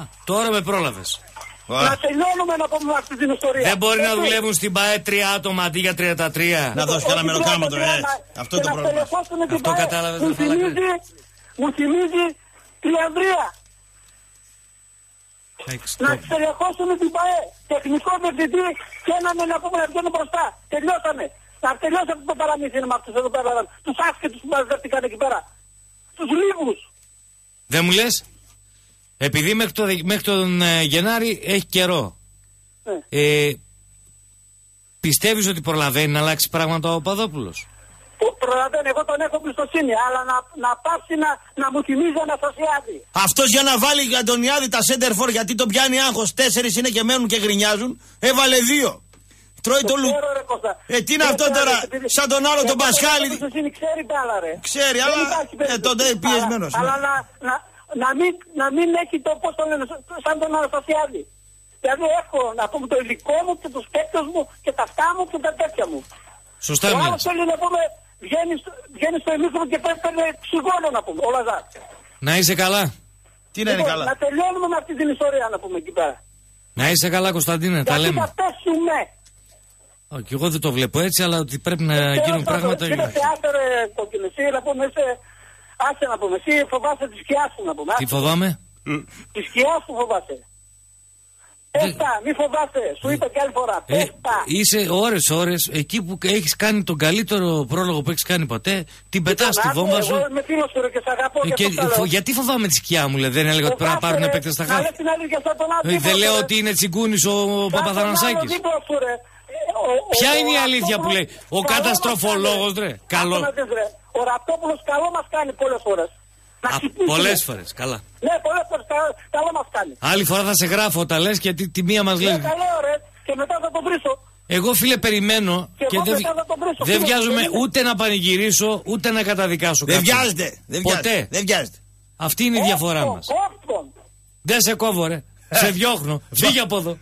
α, τώρα με πρόλαβες. Ωραία. Να τελειώνουμε να πούμε αυτή την ιστορία. Δεν μπορεί να Έτσι. δουλεύουν στην ΠαΕ τρία άτομα αντί για 33. Να δώσει κανένα Όχι μεροκάματο, τρία, ε. να- Αυτό και είναι το να πρόβλημα. στελεχώσουμε την Αυτό ΠαΕ. κατάλαβες, Μου ρε φαλακά. θυμίζει, μου θυμίζει τη Ανδρία. Έχεις Να το- στελεχώσουμε την ΠαΕ. Τεχνικό διευθυντή και έναν να πούμε να βγαίνουν μπροστά. Τελειώσαμε. Να τελειώσαμε το παραμύθι με αυτούς εδώ πέρα. Τους άσχετους που μας δέχτηκαν εκεί πέρα. Τους λίγους. Δεν μου λες; Επειδή μέχρι, το, μέχρι τον ε, Γενάρη έχει καιρό Ναι. ε, Πιστεύεις ότι προλαβαίνει να αλλάξει πράγματα ο Παδόπουλος; Που προλαβαίνει, εγώ τον έχω εμπιστοσύνη, αλλά να, να πάψει να, να μου θυμίζει Αναστασιάδης. Αυτός για να βάλει για τον Ιάδη τα center for γιατί το πιάνει άγχος. Τέσσερις είναι και μένουν και γκρινιάζουν. Έβαλε δύο. Τρώει το λου. ξέρω, ρε, Κώστα. Ε, τι είναι Δεν αυτό ξέρω, τώρα, επειδή- σαν τον άλλο τον Εγώ Πασχάλη. έχω εμπιστοσύνη, ξέρει μπάλα, ρε. Ξέρει, Δεν αλλά, υπάρχει ε, περίπτωση. τότε πιεσμένος, Αλλά, ναι. αλλά να, να, να, μην, να μην έχει το πώς το λένε, σαν τον Αναστασιάδη. Δηλαδή έχω να πούμε το υλικό μου και τους παίκτες μου και τα αυτά μου και τα τέτοια μου. Σωστά Ο άλλος μιλάς θέλει να πούμε, βγαίνει, στο- βγαίνει στο ημίχρονο και παίρνει παίρνει ψυγόνο να πούμε, ο Λαζάρ. Να είσαι καλά Τι να είναι Λοιπόν, καλά; να τελειώνουμε με αυτή την ιστορία να πούμε εκεί πέρα. Να είσαι καλά Κωνσταντίνε Τα Γιατί λέμε θα πέσουμε; Όχι εγώ δεν το βλέπω έτσι Αλλά ότι πρέπει να Θέλω γίνουν να πράγματα το- Κοίταξε, άσε ρε κόκκινε, εσύ να πούμε, είσαι... Άσε να πούμε, εσύ φοβάσαι τη σκιά σου να πούμε. Τι άσε. φοβάμαι; Τη σκιά σου φοβάσαι. Πέστα, μη φοβάσαι, σου είπα και άλλη φορά. ε, Πέστα. Είσαι ώρες ώρες Εκεί που έχεις κάνει τον καλύτερο πρόλογο που έχεις κάνει ποτέ Την πετάς στη Λοιπόν, βόμβα άκου, σου Εγώ είμαι φίλος σου ρε, και σ' αγαπώ Ε, και, και αυτό τα φο- λέω. γιατί φοβάμαι τη σκιά μου, λέει. Δεν έλεγα ότι πρέπει να Φοβάσαι, πάρουν ρε, παίκτε στα Να χάφη. λες την αλήθεια σαν τον Ε, άνθρωπο. Δεν λέω ρε. ότι είναι τσιγκούνης ο Σαν τον Παπαθανασάκη. άλλο δίπλα σου, ρε. Ε, ο- ο- Ποια ο είναι η αλήθεια που λέει. Ραπτόπουλος Ο καλό καταστροφολόγος, μας κάνει. ρε. Καλό. Άκου να δεις, ρε. Ο Ραπτόπουλος καλό μας κάνει πολλές φορές. Να ξυπνήσουμε. Πολλές φορές. Καλά. Ναι, πολλές φορές καλό, καλό μας κάνει. Άλλη φορά θα σε γράφω όταν λες γιατί τη μία μας Ναι, λες. καλό ρε. Και μετά θα τον βρίσω. Εγώ φίλε περιμένω Και και εγώ δεν, μετά θα τον βρίσω, δεν φίλε, βιάζομαι δεν είναι. ούτε να πανηγυρίσω ούτε να καταδικάσω Δεν κάποιον. βιάζεται. Δεν Ποτέ. βιάζεται. Δεν βιάζεται. Αυτή είναι η διαφορά Κόφτον, μας. κόφτον. Δεν σε κόβω, ρε. σε διώχνω. Φύγε από εδώ.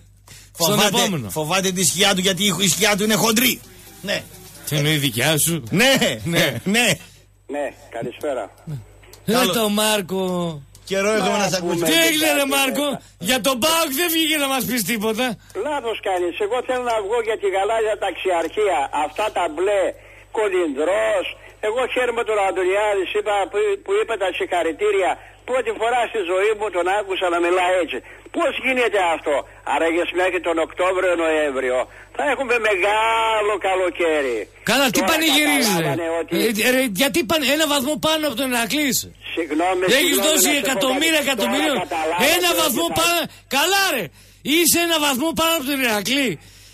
Στον Φοβάται, επόμενο. φοβάται τη σκιά του γιατί η σκιά του είναι χοντρή. Ναι. Τι εννοεί η δικιά σου; Ναι, ναι, ναι. Ναι, καλησπέρα. Ρε Καλό. το Μάρκο. Καιρό έχουμε να σε ακούσουμε. Τι έγινε ρε Μάρκο; Για τον Πάοκ δεν βγήκε να μας πεις τίποτα. Λάθος κάνεις. Εγώ θέλω να βγω για τη γαλάζια ταξιαρχία. Αυτά τα μπλε κολυντρός. Εγώ χαίρομαι τον Αντωνιάδης είπα, που, που είπε τα συγχαρητήρια. Πρώτη φορά στη ζωή μου τον άκουσα να μιλάει έτσι. Πώς γίνεται αυτό; Άραγες μέχρι τον Οκτώβριο-Νοέμβριο. Θα έχουμε μεγάλο καλοκαίρι. Καλά, τι Τώρα πανηγυρίζεις ρε; καταλάβανε ότι- Ε, ρε, Γιατί πάνε ένα βαθμό πάνω από τον Ερακλής; Είσαι. Συγγνώμη, Έχεις συγγνώμη, δώσει να σε πω εκατομμύρια κάτι. εκατομμύρια. Τώρα καταλάβατε Ένα ότι βαθμό θα- πάνω. Καλά ρε. Είσαι ένα βαθμό πάνω από τον Ηρακλή.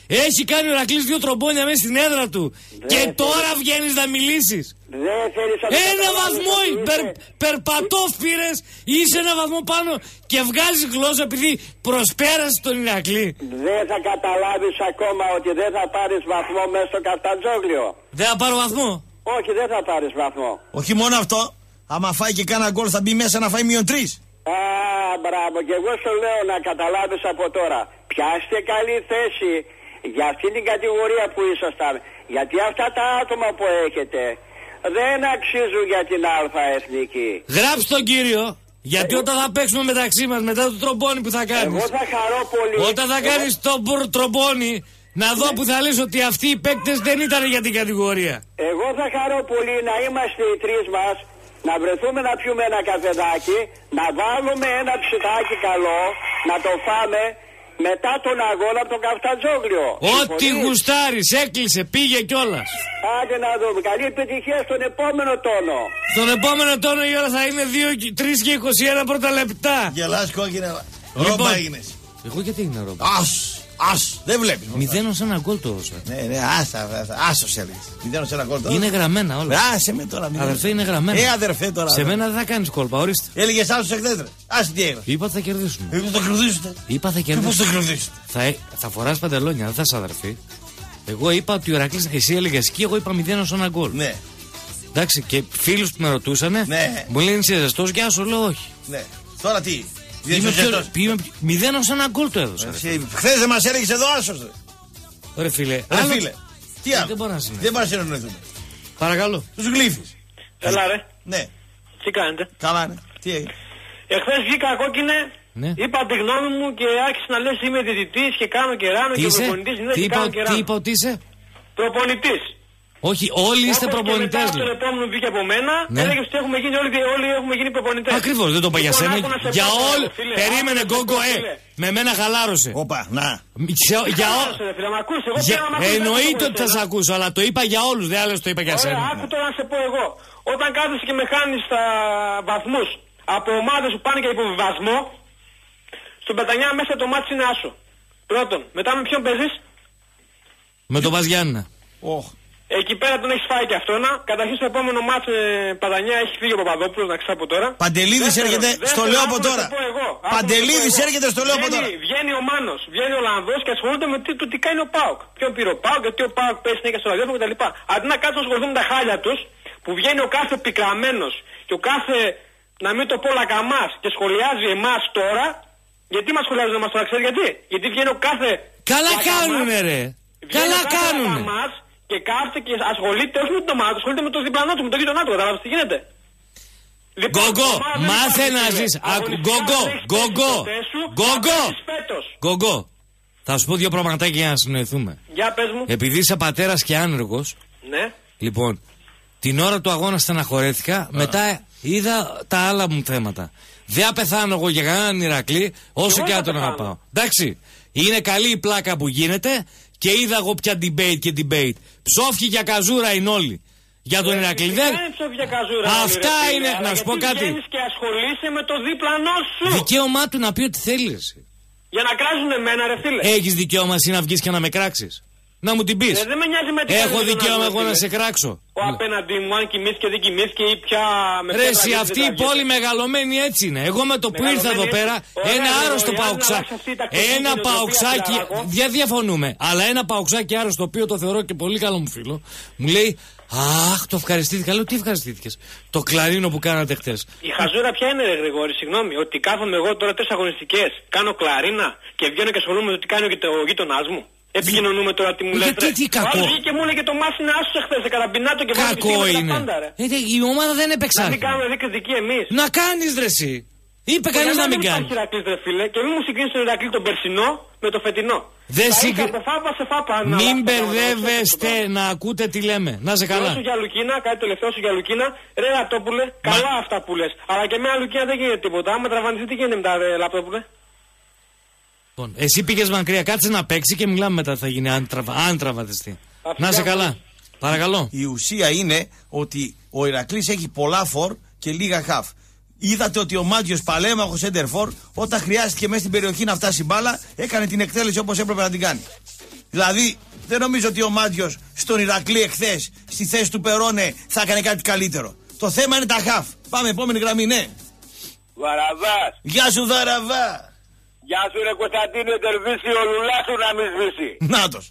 Έχει κάνει ο Ηρακλής δύο τρομπόνια μέσα στην έδρα του. και θέλει. τώρα βγαίνεις να μιλήσεις. Δεν θέλεις να το Ένα καταλάβεις βαθμό ότι υπερ, είσαι- περπατώ πήρες, είσαι ένα βαθμό πάνω και βγάζεις γλώσσα επειδή προσπέρασες τον Ηρακλή. Δεν θα καταλάβεις ακόμα ότι δεν θα πάρεις βαθμό μέσα στο Καφτατζόγλιο. Δεν θα πάρω βαθμό; Όχι, δεν θα πάρεις βαθμό. Όχι μόνο αυτό. Άμα φάει και κάνα γκολ θα μπει μέσα να φάει μείον τρεις. Α, μπράβο. Και εγώ σου λέω να καταλάβεις από τώρα. Πιάστε καλή θέση για αυτή την κατηγορία που ήσασταν. Γιατί αυτά τα άτομα που έχετε δεν αξίζουν για την αλφα εθνική. Γράψτε τον κύριο, γιατί όταν θα παίξουμε μεταξύ μας μετά το τρομπόνι που θα κάνεις. Εγώ θα χαρώ πολύ. Όταν θα Εγώ- κάνεις το μπουρ- τρομπόνι, να δω που θα λες ότι αυτοί οι παίκτες δεν ήταν για την κατηγορία. Εγώ θα χαρώ πολύ να είμαστε οι τρεις μας, να βρεθούμε να πιούμε ένα καφεδάκι, να βάλουμε ένα ψητάκι καλό, να το φάμε μετά τον αγώνα από τον Καφτατζόγλιο. Ό,τι Συμφωνείς; γουστάρεις, έκλεισε, πήγε κιόλας. Άντε να δούμε. Καλή επιτυχία στον επόμενο τόνο. Στον επόμενο τόνο η ώρα θα είναι 3 και 21 πρώτα λεπτά. Γελάς κόκκινα. Λοιπόν. Ρόμπα έγινε. Εγώ γιατί είναι ρόμπα; Α, α, δεν βλέπεις. Μηδένω σε ένα γκολ το έδωσα. Ναι, ναι, άστα, άστα, άσος έλεγες. Μηδένω σε ένα γκολ. τώρα. Είναι γραμμένα όλα. Άσε με τώρα. μηδέν. Αδερφέ είναι γραμμένα. Ε, αδερφέ τώρα. Σε μένα δεν θα κάνεις κόλπα, ορίστε. Έλεγες άσος εχθές. Άσε τι έγινε. Είπα θα κερδίσουμε. Ε, θα το κερδίσετε. Είπα θα Και πώς κερδίσουμε. το κερδίσετε. Θα, ε- θα φοράς παντελόνια, δεν θα είσαι αδερφή. Εγώ είπα ότι ο Ηρακλής, εσύ έλεγες σκι, εγώ είπα μηδέν σε ένα γκολ. Ναι, Εντάξει, και φίλους που με ρωτούσανε, Ναι. μου λένε είσαι ζεστός, γεια σου, λέω όχι. ναι. Τώρα τι; Δεν Είμαι είσαι πιο, ζεστός. είμαι πιο- μηδέν σε ένα γκολ το έδωσα. ρε. Εσύ, Χθες δεν μας έλεγες εδώ άσος ρε. Ρε φίλε, Ρε άλλο- φίλε. Τι Ε, άλλο; δεν μπορώ να συνεχίσω. Δεν μπορούμε να συνεννοηθούμε. Παρακαλώ. Τους γλύφεις. Έλα ρε, Ναι. τι κάνετε; Καλά ναι. Τι έγινε; Εχθές βγήκα κόκκινε Ναι. Είπα τη γνώμη μου και άρχισε να λες είμαι διαιτητής και κάνω και ράνω Τι και είσαι, προπονητής είναι τι και είπα, κάνω και τι ράνω. είπα ότι είσαι; Προπονητής. Όχι, όλοι είστε Όπως προπονητές. Και μετά τον επόμενο βγήκε από μένα, Ναι. έλεγες ότι έχουμε γίνει όλοι, όλοι έχουμε γίνει προπονητές. Ακριβώς, δεν το είπα για Λοιπόν, σένα. άκου να σε Για πω, όλοι. φίλε, Περίμενε, άκου να σε γκόγκο, πω, ε. φίλε. Με μένα χαλάρωσε. Όπα, να. Σε- Για ό- Χαλάρωσε, ρε φίλε, μ' ακούς, εγώ Για- πήρα να μ' ακούς, Εννοείται δεν ότι θα ακούω σε εσένα. ακούσω, αλλά το είπα για όλους, δεν άλλος το είπα για Ωραία, σένα. άκου τώρα να σε πω εγώ. Όταν κάθεσαι και με χάνεις τα βαθμούς από ομάδες που πάνε για υποβιβασμό, στον Πετανιά μέσα το μάτι είναι άσο. Πρώτον. Μετά με ποιον παίζεις; Με τον Βαζιάννα. Οχ. Εκεί πέρα τον έχει φάει και αυτόνα. Καταρχήν στο επόμενο μάτι ε, Παντανιά έχει φύγει ο Παπαδόπουλος, να ξέρω από τώρα. Παντελίδης Δεύτερον, έρχεται, δεύτερον, στο λέω από άκου να τώρα. σου πω εγώ, άκου να σου Παντελίδης πω εγώ. έρχεται, στο λέω από Βγαίνει- τώρα. Βγαίνει ο Μάνος, βγαίνει ο Ολλανδός και ασχολούνται με τι, το τι κάνει ο Πάοκ. Ποιον πήρε ο Πάοκ, γιατί ο Πάοκ παίζει συνέχεια στο ραδιόφωνο κτλ. Αντί να κάτσουν να ασχοληθούν με τα χάλια τους, που βγαίνει ο κάθε πικραμένος και ο κάθε, να μην το πω λακαμάς, και σχολιάζει εμάς τώρα. Γιατί μας σχολιάζουν εμάς τώρα, ξέρεις γιατί; Γιατί βγαίνει ο κάθε. Καλά λακαμάς, κάνουνε, ρε. βγαίνει Καλά ο κάθε κάνουνε. Λακαμάς Και κάθεται και ασχολείται όχι με την ομάδα του, ασχολείται με τον διπλανό του, με τον γείτονά του. Κατάλαβε τι γίνεται. Λοιπόν, Γκογκό, ομάδα δεν μάθε υπάρχει, να φίλε. ζεις. Άκου, Αγωνιστικά γκογκό, δεν έχεις γκογκό, παίξει ποτέ σου, γκογκό. θα παίξεις φέτος. Γκογκό. Θα σου πω δύο πραγματάκια για να συνοηθούμε. Για πες μου. Επειδή είσαι πατέρας και άνεργος, Ναι. λοιπόν, την ώρα του αγώνα στεναχωρέθηκα, μετά είδα τα άλλα μου θέματα. Δεν θα πεθάνω εγώ για κανέναν Ηρακλή, όσο Εγώ και θα αν τον πεθάνω. αγαπάω. Εντάξει. Είναι καλή η πλάκα που γίνεται και είδα εγώ πια debate και debate. Ψόφι για καζούρα είναι όλοι. Για τον Ηρακλή Δεν δεν. είναι ψόφια καζούρα. όλοι, Αυτά ρε φίλε, είναι- αλλά να σου πω γιατί κάτι. βγαίνεις και ασχολείσαι με το δίπλανό σου; Δικαίωμά του να πει ό,τι θέλει. εσύ. Για να κράζουν εμένα, ρε φίλε. Έχεις δικαίωμα εσύ να βγεις και να με κράξεις. Να μου την πεις. Ε, δεν με νοιάζει με τι Έχω κάνει τον δικαίωμα άλλο, εγώ να φίλε. σε κράξω. Ο απέναντι μου, αν κοιμήθηκε, δεν κοιμήθηκε ή πια με Ρε, πέτρα εσύ γιατί αυτή δεν η τα πόλη βγαίνει. μεγαλωμένη έτσι είναι. Εγώ με το που ήρθα Μεγαλωμένη εδώ έτσι. πέρα, Ωραία, ένα ρε, άρρωστο ωραία, παουξά. να αλλάξει αυτή η τακτική Ένα νοοτροπία, παουξάκι. φιλαράκο. Δεν διαφωνούμε. Αλλά ένα παουξάκι άρρωστο, το οποίο το θεωρώ και πολύ καλό μου φίλο, μου λέει Αχ, το ευχαριστήθηκα. Λέω, τι ευχαριστήθηκες; Το κλαρίνο που κάνατε χτες. Η χαζούρα ποια είναι, ρε Γρηγόρη, συγγνώμη. Ότι κάθομαι εγώ τώρα τρεις αγωνιστικές, κάνω κλαρίνα και βγαίνω και ασχολούμαι με το τι κάνει και το γείτονάς μου. Επικοινωνούμε τώρα τι μου λέτε. Γιατί, τι κακό; Ο άλλος βγήκε και μου έλεγε το μάτι είναι άσος εχθές, σε καραμπινάτο και βάλε Κακό και είναι. τα πάντα, ρε. Ε, δε, η ομάδα δεν έπαιξε. Να μην άθλημα. κάνουμε δίκη κριτική εμείς. Να κάνεις ρε εσύ. Είπε κανείς να μην κάνει. υπάρχει Ηρακλής, ρε φίλε, και μην μου συγκρίνεις τον Ηρακλή τον περσινό με το φετινό. Δεν Θα συγκρι- είσαι από φάπα σε φάπα. αν Μην αλλάξεις τα πράγματα, μπερδεύεστε ξέρεις το να ακούτε τι λέμε. Να σε πράγμα. καλά. Σου για Λουκίνα, κάτι τελευταίο σου για Λουκίνα. Ρε Ραπτόπουλε, καλά αυτά που λες. Αλλά και με ένα Λουκίνα δεν γίνεται τίποτα. Άμα τραυματιστεί, τι γίνεται μετά, ρε Ραπτόπουλε. Λοιπόν, εσύ πήγες μακριά, κάτσε να παίξει και μιλάμε μετά τι θα γίνει αν, τραβα, αν τραυματιστεί. Αυτά Να σε μου. καλά. Παρακαλώ. Η ουσία είναι ότι ο Ηρακλής έχει πολλά φορ και λίγα χαφ. Είδατε ότι ο Μάτιος Παλέμαχο Σέντερφορ, όταν χρειάστηκε μέσα στην περιοχή να φτάσει η μπάλα, έκανε την εκτέλεση όπως έπρεπε να την κάνει. Δηλαδή, δεν νομίζω ότι ο Μάτιος στον Ηρακλή εχθές, στη θέση του Περόνε, θα έκανε κάτι καλύτερο. Το θέμα είναι τα χαφ. Πάμε, επόμενη γραμμή, ναι. Βαραβάς. Γεια σου, Δαραβά. Γεια σου ρε Κωνσταντίνε Τερβίση, ο λουλάς σου να μην σβήσει. Νάτος.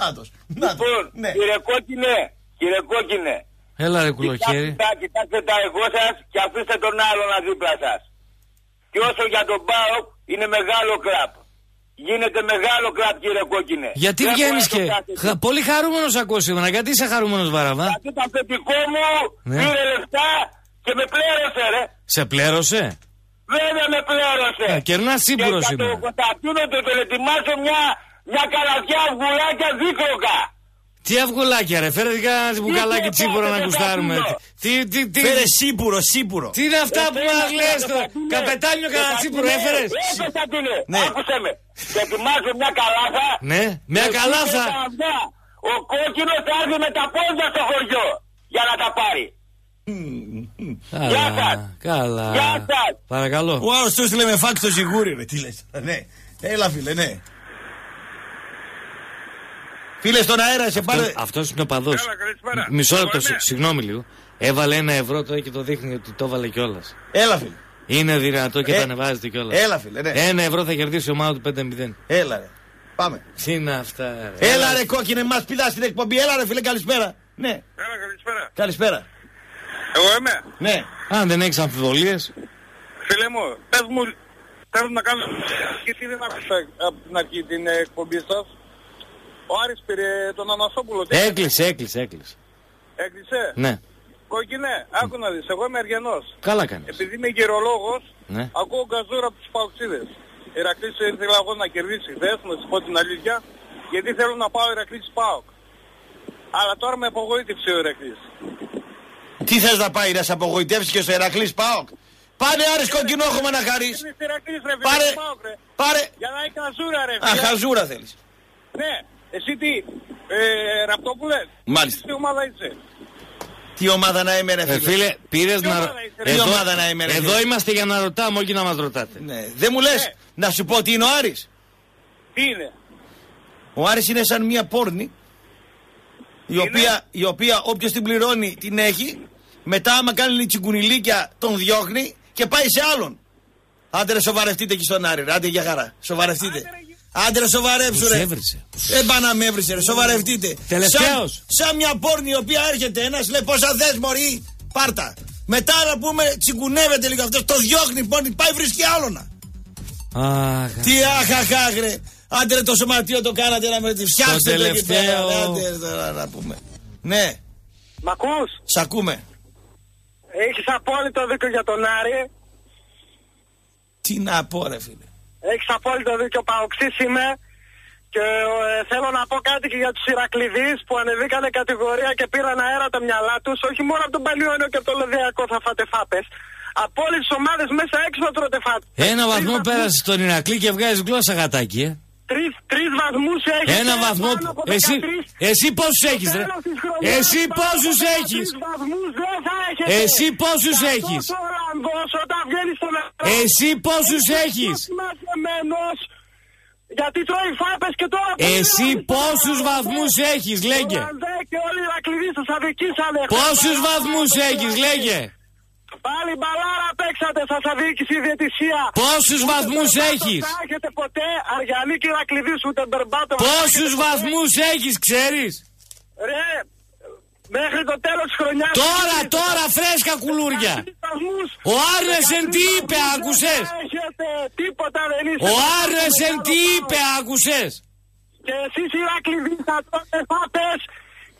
Νάτος. Λοιπόν, Ναι. κύριε Κόκκινε, κύριε Κόκκινε, Έλα ρε κουλοχέρι. κοιτάξτε, τα- κοιτάξτε τα εγώ σας και αφήστε τον άλλον να δίπλα σας. Και όσο για τον ΠΑΟΚ είναι μεγάλο κλαπ. Γίνεται μεγάλο κλαπ κύριε Κόκκινε. Γιατί Δεν βγαίνεις μπορεί να και. το κάθετε. Χα- Πολύ χαρούμενος ακούω σήμερα. Γιατί είσαι χαρούμενος, Βαραβά; Γιατί το αφεντικό μου Ναι. πήρε λεφτά και με πλήρωσε ρε. Σε πλέρωσε; Βέβαια με πλήρωσε. Ε, κερνάς τσίπουρος Και για σήμερα. το Κωνσταντίνο το τον ετοιμάσω μια, μια καλαθιά αυγουλάκια δίκροκα. Τι αυγουλάκια, ρε. Φέρε κανένα μπουκαλάκι Τι τσίπουρο να πάτε, κουστάρουμε. Κωνσταντίνο. Τι, τι, τι. Φέρε σίπουρο, σίπουρο. Τι είναι αυτά που Εφέρα, μας λες το. Κωνσταντίνε. Καπετάνιο κανένα τσίπουρο, έφερε. Ε, Κωνσταντίνε, Ναι. άκουσε με. Και ετοιμάζω μια καλάθα. Ναι, μια Και καλάθα. εκεί τα αυγά. Ο κόκκινος θα έρθει με τα πόδια στο χωριό για να τα πάρει. Γεια Καλά, σας. καλά. Γεια σας. Παρακαλώ. Ο άλλο του έστειλε με φάξ το σιγούρι, ρε. Τι λες. Ναι. Έλα, φίλε, ναι. Φίλε, στον αέρα, σε πάρε. Αυτός είναι ο παδός. Έλα, καλησπέρα. Μισό Εγώ λεπτό, είμαι. συ- συγγνώμη λίγο. Έβαλε ένα ευρώ τώρα και το δείχνει ότι το έβαλε κιόλας. Έλα, φίλε. Είναι δυνατό και Ε, το ανεβάζετε κιόλας. έλα, φίλε, ναι. Ένα ευρώ θα κερδίσει η ομάδα του 5-0. Έλα, ρε. Πάμε. Τι είναι αυτά, ρε. Έλα, ρε, κόκκινε, μας πηδά στην εκπομπή. Έλα, ρε, φίλε, καλησπέρα. Ναι, Έλα, καλησπέρα. καλησπέρα. Εγώ είμαι. Ναι. Αν δεν έχεις αμφιβολίες. Φίλε μου, πες μου, θέλω να κάνω... Γιατί δεν άκουσα από την αρχή την ε, εκπομπή σας. Ο Άρης πήρε τον Ανασόπουλο. Τι Έκλεισε, έκλεισε, έκλεισε. Έκλεισε; Ναι. Κόκκινε, άκου να δεις, εγώ είμαι αργενός. Καλά κάνεις. Επειδή είμαι γερολόγος, Ναι. ακούω γκαζούρα από τους παουξίδες. Ηρακλής ήθελα εγώ να κερδίσει χθες, να σου πω την αλήθεια, γιατί θέλω να πάω Ηρακλής ΠΑΟΚ. Αλλά τώρα με απογοήτευσε ο Ηρακλής. Τι θες να πάει να σε απογοητεύσει και στο Ερακλής ΠΑΟΚ; Πάνε άρες κοκκινόχωμα να χαρείς. Είναι Ηρακλής ρε Πάρε, φίλε, ΠΑΟΚ ρε. πάρε. Για να έχει καζούρα ρε Α, φίλε. χαζούρα θέλεις. Ναι, εσύ τι, ε, Ραπτόπουλες; Μάλιστα. Τι ομάδα είσαι; Τι ομάδα να είμαι ρε Ε, φίλε; φίλε, πήρες Τι να. ομάδα είσαι, ρε; Τι Εδώ, ομάδα να είμαι, ρε, εδώ φίλε; είμαστε για να ρωτάμε, όχι να μας ρωτάτε. Ναι. Δεν μου λες Ναι. να σου πω τι είναι ο Άρης; Τι είναι; Ο Άρης είναι σαν μια πόρνη η Είναι. οποία, η οποία όποιος την πληρώνει την έχει μετά άμα κάνει τσιγκουνιλίκια τον διώχνει και πάει σε άλλον. Άντε ρε σοβαρευτείτε εκεί στον Άρη ρε. Άντε για χαρά. Σοβαρευτείτε. Άντε, ρε. Άντε ρε σοβαρέψου Τους ρε. έβρισε. Δεν πάει να με έβρισε ρε. Σοβαρευτείτε. Τελευταίος. Σαν, σαν μια πόρνη η οποία έρχεται ένας λέει πόσα θες μωρή. Πάρτα. Μετά να πούμε τσιγκουνεύεται λίγο αυτός το διώχνει πόρνη πάει βρίσκει άλλονα. Αχ, Τι αχαχάχ ρε. Άντε ρε το σωματείο το κάνατε να με τη φτιάξετε το εκεί πέρα. τελευταίο. Άντε ρε, τώρα να πούμε. Ναι, Μ' ακούς; σ' ακούμε. Έχεις απόλυτο δίκιο για τον Άρη. Τι να πω ρε φίλε. Έχεις απόλυτο δίκιο. Παοξής είμαι. Και ε, θέλω να πω κάτι και για τους Ηρακλειδείς που ανεβήκανε κατηγορία και πήραν αέρα τα μυαλά τους. Όχι μόνο από τον Παλιόνιο και από το Λεδιακό θα φάτε φάπες. Από όλες τις ομάδες μέσα έξω θα τρώτε φάπες. Ένα Τρεις βαθμό βαθμούς- πέρασε στον Ηρακλή και βγάζει γλώσσα γατάκι, ε. Τρεις, τρεις βαθμούς έχετε. Ένα βαθμό. πάνω από Εσύ, 13. εσύ πόσους Στο έχεις, ρε; τέλος της χρονιάς, Εσύ πάνω πόσους από 13 έχεις; βαθμούς δεν θα έχετε. Εσύ πόσους Και έχεις; αυτός ο Ολλανδός όταν βγαίνεις στον αέρα, Εσύ πόσους έχεις; έχεις. τόσο μαζεμένος, Γιατί τρώει φάπες και τώρα... Εσύ πόσους βαθμούς έχεις, λέγε; Ολλανδέ και όλοι οι Ηρακλειδείς σας αδικήσανε. Πόσους βαθμούς έχεις, λέγε; Πάλι μπαλάρα παίξατε, σας αδίκησε η διαιτησία. Πόσους Ούτε βαθμούς μπερμπάτο έχεις; Θα έχετε ποτέ Αργιανή και Ηρακλειδείς ούτε μπερμπάτο. θα Πόσους έχετε ποτέ. βαθμούς έχεις, ξέρεις; Ρε, μέχρι το τέλος της χρονιάς... Τώρα, έχετε τώρα, φρέσκα κουλούρια. βαθμούς. Ο Άρνεσεν τι είπε, Δεν άκουσες; θα έχετε τίποτα, δεν είστε... Ο Άρνεσεν τι είπε, άκουσες; Και εσείς οι Ηρακλειδείς θα τρώτε φάπες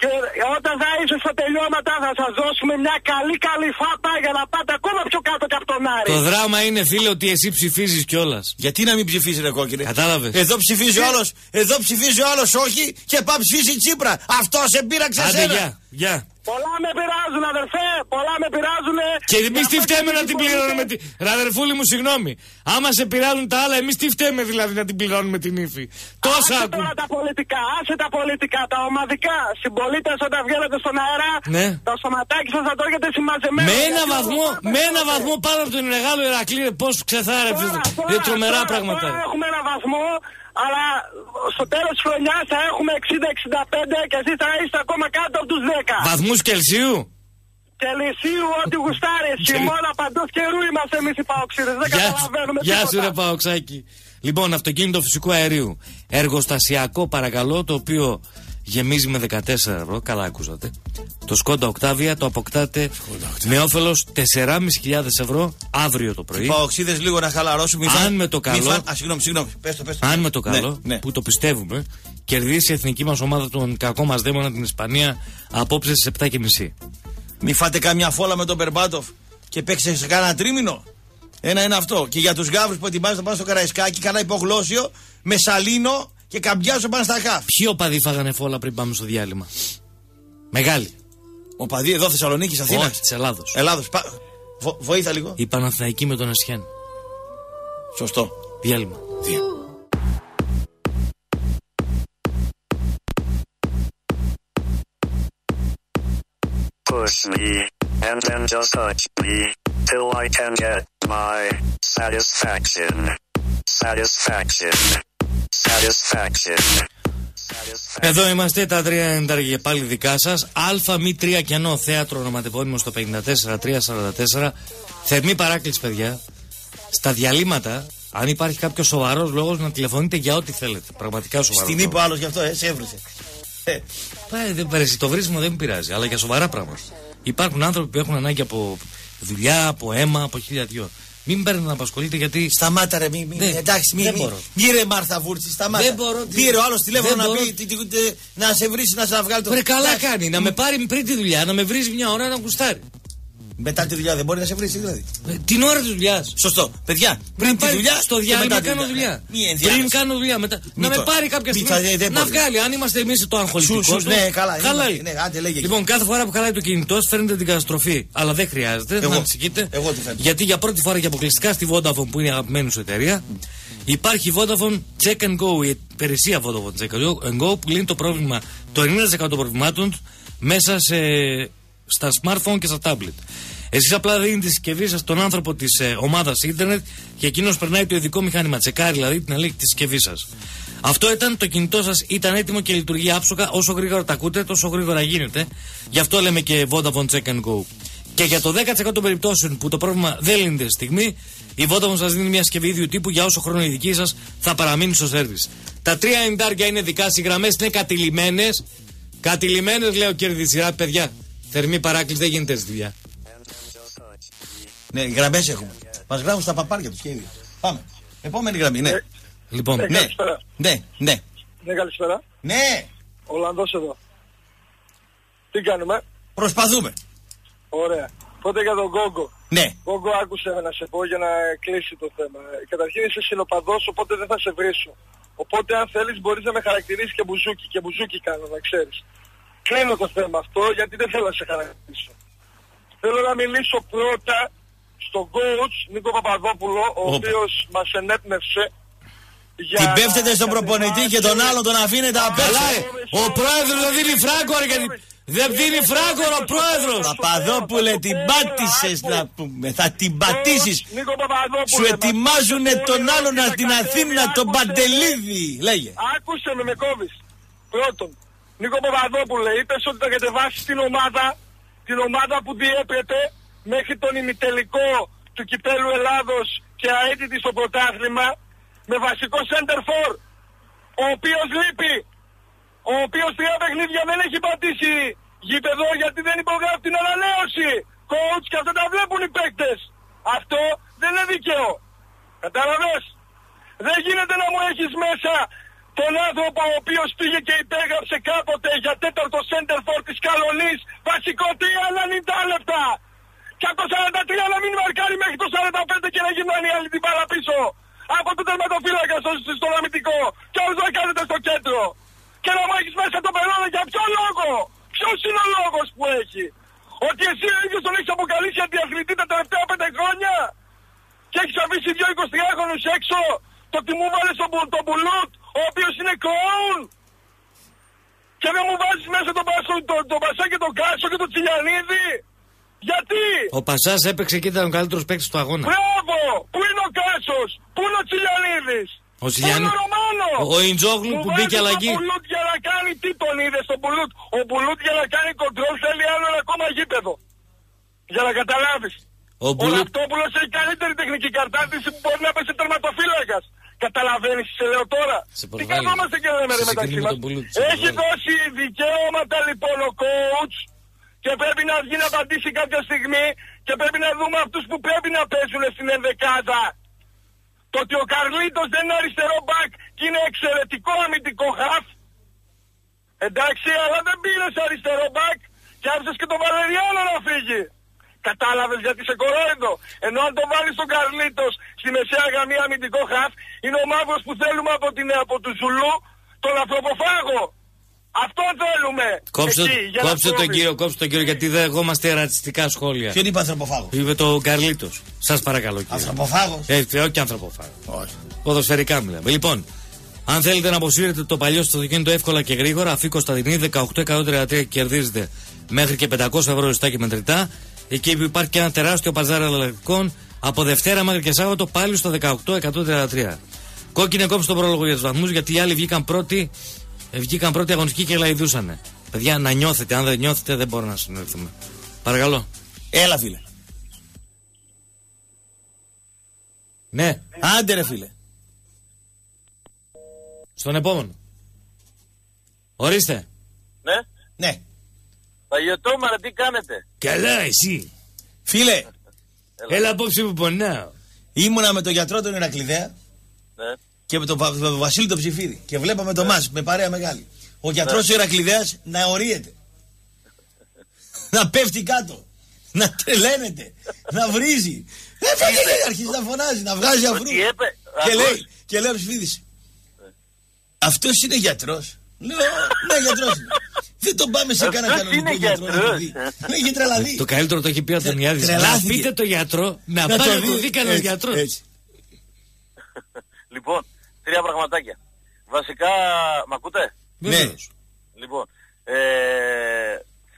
και όταν θα είσαι στα τελειώματα θα σας δώσουμε μια καλή καλή φάπα για να πάτε ακόμα πιο κάτω και από τον Άρη. Το δράμα είναι, φίλε, ότι εσύ ψηφίζεις κιόλας. Γιατί να μην ψηφίσει ρε κόκκινε; Κατάλαβες. Εδώ ψηφίζει ο άλλο, εδώ ψηφίζει ο άλλο όχι και πάει ψηφίσει Τσίπρα. Αυτό σε πείραξε Άντε, σένα. γεια, γεια. Πολλά με πειράζουν αδερφέ, πολλά με πειράζουν. Και εμείς τι φταίμε να την πληρώνουμε. Τη... Ρε αδερφούλη μου, συγγνώμη. Άμα σε πειράζουν τα άλλα, εμείς τι φταίμε δηλαδή να την πληρώνουμε την ύφη. Τόσα Άσε ακούμε. τώρα τα πολιτικά, άσε τα πολιτικά, τα ομαδικά. Συμπολίτε όταν βγαίνετε στον αέρα, Ναι. το σωματάκι σας θα το έχετε συμμαζεμένο. Με ένα Γιατί βαθμό, ο Πάπας με ένα τότε. βαθμό πάνω από τον μεγάλο Ηρακλή, πώς ξεθάρεψες. Τώρα, τώρα, Είναι τρομερά τώρα, πράγματα. Τώρα έχουμε ένα βαθμό, αλλά στο τέλος της χρονιάς θα έχουμε 60-65 και εσεί θα είστε ακόμα κάτω από τους 10. Βαθμούς Κελσίου; Και λυσίου, ό,τι γουστάρεις. Χειμώνα παντός καιρού είμαστε εμείς οι παοξίδες. Δεν Γεια, καταλαβαίνουμε γεια σου τίποτα. ρε Παοξάκη. Λοιπόν, αυτοκίνητο φυσικού αερίου. Εργοστασιακό παρακαλώ, το οποίο γεμίζει με 14 ευρώ. Καλά ακούσατε. Το Σκόντα Οκτάβια το αποκτάτε με όφελος 4.500 ευρώ αύριο το πρωί. Παοξίδε λίγο να χαλαρώσουν. μη Αν φαν- με το μη καλό- φαν- Α, συγγνώμη, συγγνώμη. Πες το, πες το. Αν με το Ναι, καλό, ναι. που το πιστεύουμε, κερδίσει η εθνική μας ομάδα των κακό μας δαίμονα την Ισπανία απόψε στις 7.30. Μη φάτε καμιά φόλα με τον Μπερμπάτοφ και παίξετε σε κανένα τρίμηνο. Ένα είναι αυτό. Και για τους γάβρους που ετοιμάζονται να πάνε στο Καραϊσκάκι, καλά υπογλώσιο, με σαλίνο και καμπιάζω πάνε στα χαφ. Ποιοι οπαδοί φάγανε φόλα πριν πάμε στο διάλειμμα; Μεγάλη. Ο παδί εδώ Θεσσαλονίκης, Αθήνας. Όχι, της Ελλάδος. Ελλάδος. Πα... Βο... βοήθα λίγο. Η Παναθηναϊκή με τον Εσχέν. Σωστό. Διάλειμμα. Push me, and then just touch me, till I can get my satisfaction. Satisfaction. Satisfaction. Satisfaction. Εδώ είμαστε τα 3.90 και πάλι δικά σας. Α μη 3 κενό θέατρο ονοματεπώνυμο στο 54344. Θερμή παράκληση, παιδιά. Στα διαλύματα, αν υπάρχει κάποιος σοβαρός λόγος να τηλεφωνείτε για ό,τι θέλετε. Πραγματικά σοβαρός. Στην είπε ο άλλος γι' αυτό, ε, σε έβρισε. Ε, Ε, δεν πειράζει, το βρίσκουμε δεν με πειράζει, αλλά για σοβαρά πράγματα. Υπάρχουν άνθρωποι που έχουν ανάγκη από δουλειά, από αίμα, από χίλια δυο. Μην με παίρνετε να απασχολείτε γιατί. Σταμάτα ρε, μη, μη, Ναι, εντάξει, μη, δεν μη, μπορώ. μη ρε Μάρθα Βούρτση, σταμάτα. Δεν μπορώ, τι- Πήρε ο άλλος τηλέφωνο δεν να μπορώ. πει τι- τι- τι- να σε βρει να σε βγάλει το. Βρε καλά Εντάξει. κάνει. Να με πάρει πριν τη δουλειά, να με βρεις μια ώρα να γουστάρει. Μετά τη δουλειά δεν μπορεί να σε βρεις, δηλαδή. Ε, Την ώρα της δουλειάς. Σωστό. Παιδιά, πριν τη πάρει δουλειά. Στο και διάλειμμα μετά τη κάνω δουλειά. Μη ενδιάμεσα. Πριν κάνω δουλειά. Μετά... Μη να με το- πάρει κάποια μη στιγμή. θα- δεν να μπορεί. βγάλει. Αν είμαστε εμείς το αγχολητικό. Σου- σου- του, ναι, καλά, καλά είμαστε. Ναι, άντε, λέγε. Λοιπόν, κάθε φορά που χαλάει το κινητό, φέρνετε την καταστροφή. Αλλά δεν χρειάζεται. Εγώ. Να ανησυχείτε. Εγώ τι φέρνω. Γιατί για πρώτη φορά και αποκλειστικά στη Vodafone που είναι η αγαπημένη σου εταιρεία, υπάρχει η Vodafone Check and Go, η υπηρεσία Vodafone Check and Go που λύνει το πρόβλημα, το 90% των προβλημάτων μέσα σε, στα smartphone και στα tablet. Εσείς απλά δίνετε τη συσκευή σας στον άνθρωπο της ε, ομάδας ίντερνετ και εκείνος περνάει το ειδικό μηχάνημα. Τσεκάρει δηλαδή την αλήθεια τη συσκευή σας. Αυτό ήταν το κινητό σας, ήταν έτοιμο και λειτουργεί άψογα. Όσο γρήγορα τα ακούτε, τόσο γρήγορα γίνεται. Γι' αυτό λέμε και Vodafone Check and Go. Και για το 10% των περιπτώσεων που το πρόβλημα δεν λύνεται στη στιγμή, η Vodafone σας δίνει μια συσκευή ίδιου τύπου για όσο χρόνο η δική σας θα παραμείνει στο σερβις. Τα τρία ενδάρια είναι δικά σας, οι γραμμές είναι κατηλημένες. Κατηλημένες, λέω κύριε σειρά, παιδιά. Θερμή παράκληση, δεν γίνεται στη δουλειά. Ναι, γραμμές έχουμε. Μας γράφουν στα παπάρια τους και ίδιοι. Πάμε. Επόμενη γραμμή, ναι. Λοιπόν, Ε, Ναι, καλησπέρα. ναι, ναι. Ναι, καλησπέρα. Ναι, Ολλανδός εδώ. Τι κάνουμε; προσπαθούμε. Ωραία. Πρώτα για τον Γκόγκο. Ναι. Γκόγκο άκουσε να σε πω για να κλείσει το θέμα. Ε, Καταρχήν είσαι συνοπαδός οπότε δεν θα σε βρίσω. Οπότε αν θέλεις μπορείς να με χαρακτηρίσεις και μπουζούκι. Και μπουζούκι κάνω να ξέρεις. Κλείνω το θέμα αυτό γιατί δεν θέλω να σε χαρακτηρίσω. Θέλω να μιλήσω πρώτα στον coach Νίκο Παπαδόπουλο, ο Όπα. οποίος μας ενέπνευσε για Την να πέφτετε στον προπονητή και τον κατεβάσει- άλλον τον αφήνετε απ' Καλά, έξω. ε, ο πρόεδρο δεν δίνει φράγκο, ρε, γιατί. Δεν δίνει φράγκο ο πρόεδρο. Παπαδόπουλε, την πάτησε να πούμε. Θα την πατήσει. Νίκο Παπαδόπουλε, Σου μας ετοιμάζουν πήρε τον όλη άλλον αυτή στην τα Αθήνα, κατέβει, τον άκουσε με. Παντελίδη. Λέγε. Άκουσε με, με κόβεις. Πρώτον, Νίκο Παπαδόπουλε, είπες ότι θα κατεβάσεις την ομάδα, την ομάδα που διέπρεπε μέχρι τον ημιτελικό του Κυπέλου Ελλάδος και αίτητη στο πρωτάθλημα με βασικό center for, ο οποίος λείπει, ο οποίος τρία παιχνίδια δεν έχει πατήσει γήπεδο γιατί δεν υπογράφει την ανανέωση. Coach και αυτά τα βλέπουν οι παίκτες. Αυτό δεν είναι δίκαιο. Κατάλαβες; Δεν γίνεται να μου έχεις μέσα τον άνθρωπο ο οποίος πήγε και υπέγραψε κάποτε για τέταρτο center for της Καλονής βασικό 3-90 λεπτά. Και από το 43 να μην μαρκάρει μέχρι το 45 και να γυρνάνε οι άλλοι την μπάλα πίσω. Από το τερματοφύλακα στο, στον αμυντικό. Και όλους να κάνετε στο κέντρο. Και να μου έχεις μέσα τον Περόνα για ποιο λόγο; Ποιος είναι ο λόγος που έχει; Ότι εσύ ο ίδιος τον έχεις αποκαλύψει αντιαθλητή τα τελευταία πέντε χρόνια; Και έχεις αφήσει δύο 23χρονους έξω. Το ότι μου βάλες τον, Μπου- τον Μπουλούτ, ο οποίος είναι κλόουν. Και δεν μου βάζεις μέσα τον, Πασό, τον, τον Πασά και τον Κάσο και τον Τσιλιανίδη. Γιατί; Ο Πασάς έπαιξε και ήταν ο καλύτερος παίκτης του αγώνα. Μπράβο! Πού είναι ο Κάσος, πού είναι ο Τσιλιανίδης; Ο Τσιλιανί- Πού είναι ο Ρωμάνος; Ο- ο Ιντζόγλου Μου που μπήκε βάζεις αλλαγή. τον Μπουλούτ για να κάνει τι τον είδες στον Μπουλούτ; Ο Μπουλούτ για να κάνει κοντρόλ θέλει άλλο ένα ακόμα γήπεδο. Για να καταλάβεις. Ο Ο Μπουλούτ. Ραπτόπουλος έχει καλύτερη τεχνική κατάρτιση που μπορεί να πέσει τερματοφύλακας. Καταλαβαίνεις, σε λέω τώρα. Σε Τι προβάλλει. καθόμαστε και λέμε ρε Σε μεταξύ συγκρίνει με μας. τον Μπουλούτ, σε Έχει προβάλλει. δώσει δικαιώματα λοιπόν ο coach και πρέπει να βγει να απαντήσει κάποια στιγμή και πρέπει να δούμε αυτούς που πρέπει να παίζουν στην ενδεκάδα. Το ότι ο Καρλίτος δεν είναι αριστερό μπακ και είναι εξαιρετικό αμυντικό χαφ. Εντάξει, αλλά δεν πήρες αριστερό μπακ και άφησες και τον Βαλεριάνο να φύγει. Κατάλαβες γιατί σε κορόιδο. Ενώ αν το βάλεις τον Καρλίτος στη μεσαία γραμμή αμυντικό χαφ, είναι ο μαύρος που θέλουμε από, την, από του Ζουλού, τον ανθρωποφάγο. Αυτό θέλουμε. Κόψτε, Εκεί, για να κόψτε τον κόβεις. κύριο, κόψτε τον κύριο, γιατί δεν δεχόμαστε ρατσιστικά σχόλια. Ποιον είπε ανθρωποφάγος; Είπε το Καρλίτος. Σας παρακαλώ κύριε. Ανθρωποφάγος; Έτσι, όχι ανθρωποφάγος. Όχι. Ποδοσφαιρικά μιλάμε. Λοιπόν, αν θέλετε να αποσύρετε το παλιό στο αυτοκίνητο εύκολα και γρήγορα, αφή Κωνσταντινή 18 κερδίζετε μέχρι και 500 ευρώ ζεστά και μετρητά. Εκεί που υπάρχει και ένα τεράστιο παζάρι αλληλεγγύων από Δευτέρα μέχρι και Σάββατο πάλι στο 18-133. Κόκκινε κόψει τον πρόλογο για τους βαθμούς γιατί οι άλλοι βγήκαν πρώτοι, ε, βγήκαν πρώτοι αγωνιστικοί και λαϊδούσανε. Παιδιά, να νιώθετε. Αν δεν νιώθετε, δεν μπορούμε να συνεχίσουμε. Παρακαλώ. Έλα, φίλε. Ναι, Άντε, ρε, φίλε. στον επόμενο. Ορίστε. Ναι. Ναι. Παγιωτόμαρα, τι κάνετε; Καλά, εσύ. Φίλε, Έλα απόψε που πονάω. Ήμουνα με τον γιατρό τον Ηρακλειδέα Ναι. Και με τον Βα- Βα- Βασίλη τον Ψηφίδη. Και βλέπαμε το μάτς με παρέα μεγάλη. Ο γιατρός Ναι. του Ηρακλειδέας να ορίεται. (laughs) να πέφτει κάτω. Να τρελαίνεται. να βρίζει. Ε, φάγε, λέει, αρχίζει να φωνάζει, να βγάζει αφρούς. Ότι έπε- Και ακούς. λέει, και λέει ο Ψηφίδης, Αυτός είναι γιατρός. Λέω, ναι, γιατρός είναι. Δεν τον πάμε σε κανένα Αυτός κανονικό είναι γιατρό να το γιατρός. δει. Έχει τρελαθεί. Το καλύτερο το έχει πει ο Αντωνιάδης. Να τρελάθηκε. πείτε το γιατρό να, Να πάει το να το δει. δει κανένας Έτσι, γιατρό. έτσι. Λοιπόν, τρία πραγματάκια. Βασικά, μ' ακούτε; Βεβαίως. Λοιπόν, ε,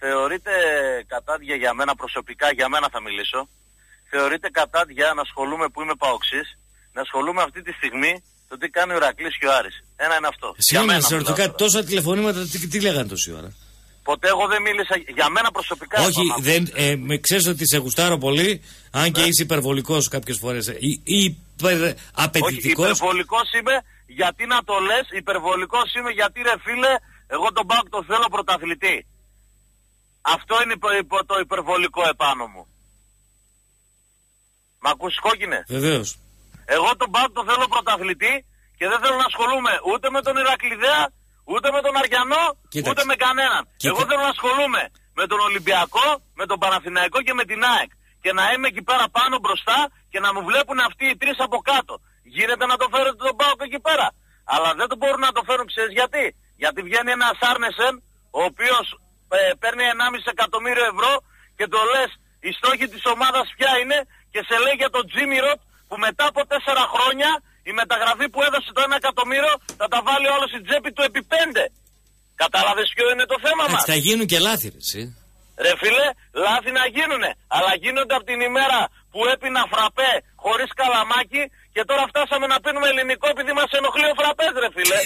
θεωρείται κατάδια για μένα προσωπικά, για μένα θα μιλήσω, θεωρείται κατάδια να ασχολούμαι που είμαι παοξής, να ασχολούμαι αυτή τη στιγμή το τι κάνει ο Ηρακλής και ο Άρης. Ένα είναι αυτό. Για Συγγνώμη, μένα να σε ρωτήσω μιλάω κάτι. τώρα. Τόσα τηλεφωνήματα τι, τι λέγανε τόση ώρα; Ποτέ εγώ δεν μίλησα για μένα προσωπικά. Όχι, ακόμα. δεν, ε, με ξέρεις ότι σε γουστάρω πολύ, αν και είσαι υπερβολικός κάποιες φορές. Ή, ή υπερ, Όχι, απαιτητικός. υπερβολικός είμαι γιατί να το λες, υπερβολικός είμαι γιατί ρε φίλε, εγώ τον Πάοκ το θέλω πρωταθλητή. Αυτό είναι υπο- υπο- το υπερβολικό επάνω μου. Μ' ακούς κόκκινε; Βεβαίως. Εγώ τον Πάοκ το θέλω πρωταθλητή και δεν θέλω να ασχολούμαι ούτε με τον Ηρακλειδέα, ούτε με τον Αριανό, Κοίταξε. ούτε με κανέναν. Κοίτα. Εγώ θέλω να ασχολούμαι με τον Ολυμπιακό, με τον Παναθηναϊκό και με την ΑΕΚ. Και να είμαι εκεί πέρα πάνω μπροστά και να μου βλέπουν αυτοί οι τρεις από κάτω. Γίνεται να το φέρετε τον Πάοκ εκεί πέρα. Αλλά δεν το μπορούν να το φέρουν, ξέρεις γιατί. Γιατί βγαίνει ένας Άρνεσεν, ο οποίος ε, παίρνει 1,5 εκατομμύριο ευρώ και το λες η στόχη της ομάδας ποια είναι και σε λέει για τον Τζίμι Ροτ που μετά από τέσσερα χρόνια η μεταγραφή που έδωσε το 1 εκατομμύριο θα τα βάλει όλος στην τσέπη του επί πέντε. Κατάλαβες ποιο είναι το θέμα μας; Εντάξει, θα γίνουν και λάθη, ρε, εσύ. Ρε φίλε, λάθη να γίνουνε. Αλλά γίνονται από την ημέρα που έπινα φραπέ χωρίς καλαμάκι και τώρα φτάσαμε να πίνουμε ελληνικό επειδή μας ενοχλεί ο φραπές ρε φίλε.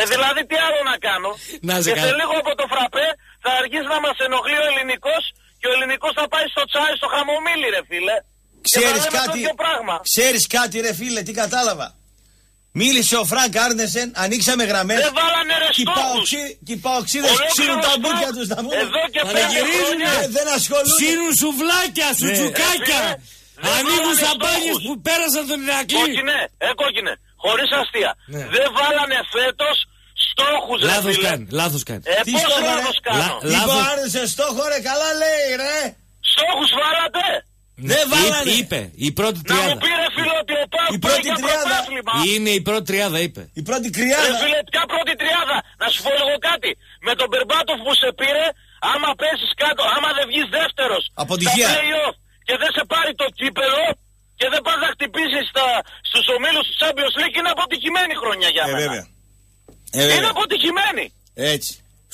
ε, δηλαδή τι άλλο να κάνω; Να σε και σε καλά. λίγο από το φραπέ θα αρχίσει να μας ενοχλεί ο ελληνικός και ο ελληνικός θα πάει στο τσάι, στο χαμομήλι ρε φίλε. Και θα Ξέρεις λέμε το κάτι, ίδιο πράγμα. ξέρεις κάτι ρε φίλε, τι κατάλαβα; Μίλησε ο Φρανκ Άρνεσεν, ανοίξαμε γραμμές. Δεν βάλανε ρε Και οι στόχους. παοξί- και οι παοξίδες Ολόκληρο ξύνουν τα στόχ, μπουκια τους να βγουν. εδώ και Να πέντε γυρίζουνε, χρόνια. Δεν ασχολούνται. Ψήνουν σουβλάκια, σουτσουκάκια. Ε, φίλε, δεν Ανοίγουν βάλανε σαμπάνιες στόχους. που πέρασαν τον Ηρακλή. Κόκκινε, ε κόκκινε. Χωρίς αστεία. Ναι. Δεν βάλανε φέτος στόχους ρε Λάθος φίλε. κάνει, λάθος κάνει. Ε, Τι πώς στόχο, ρε; λάθος κάνω. Λα- Είπε ο λάθος. Άρνεσεν στόχο ρε, καλά λέει ρε. Στόχους βάλατε. Δεν Ναι, βάλανε. Είπε, είπε, η πρώτη Να μου τριάδα. πει ρε φίλε ότι ο Πάοκ Η πάει πρώτη για τριάδα. πρωτάθλημα. Είναι η πρώτη τριάδα, είπε. Η πρώτη Ρε κρυάδα. φίλε, ποια πρώτη τριάδα; Να σου πω εγώ κάτι. Με τον Περμπάτοφ που σε πήρε, άμα πέσεις κάτω, άμα δεν βγεις δεύτερος. Αποτυχία. Στα play-off και δεν σε πάρει το κύπελο και δεν πας να χτυπήσεις στα, στους ομίλους του Champions League, είναι αποτυχημένη χρονιά για Ε, μένα. βέβαια. Ε, Είναι βέβαια. αποτυχημένη. Έτσι.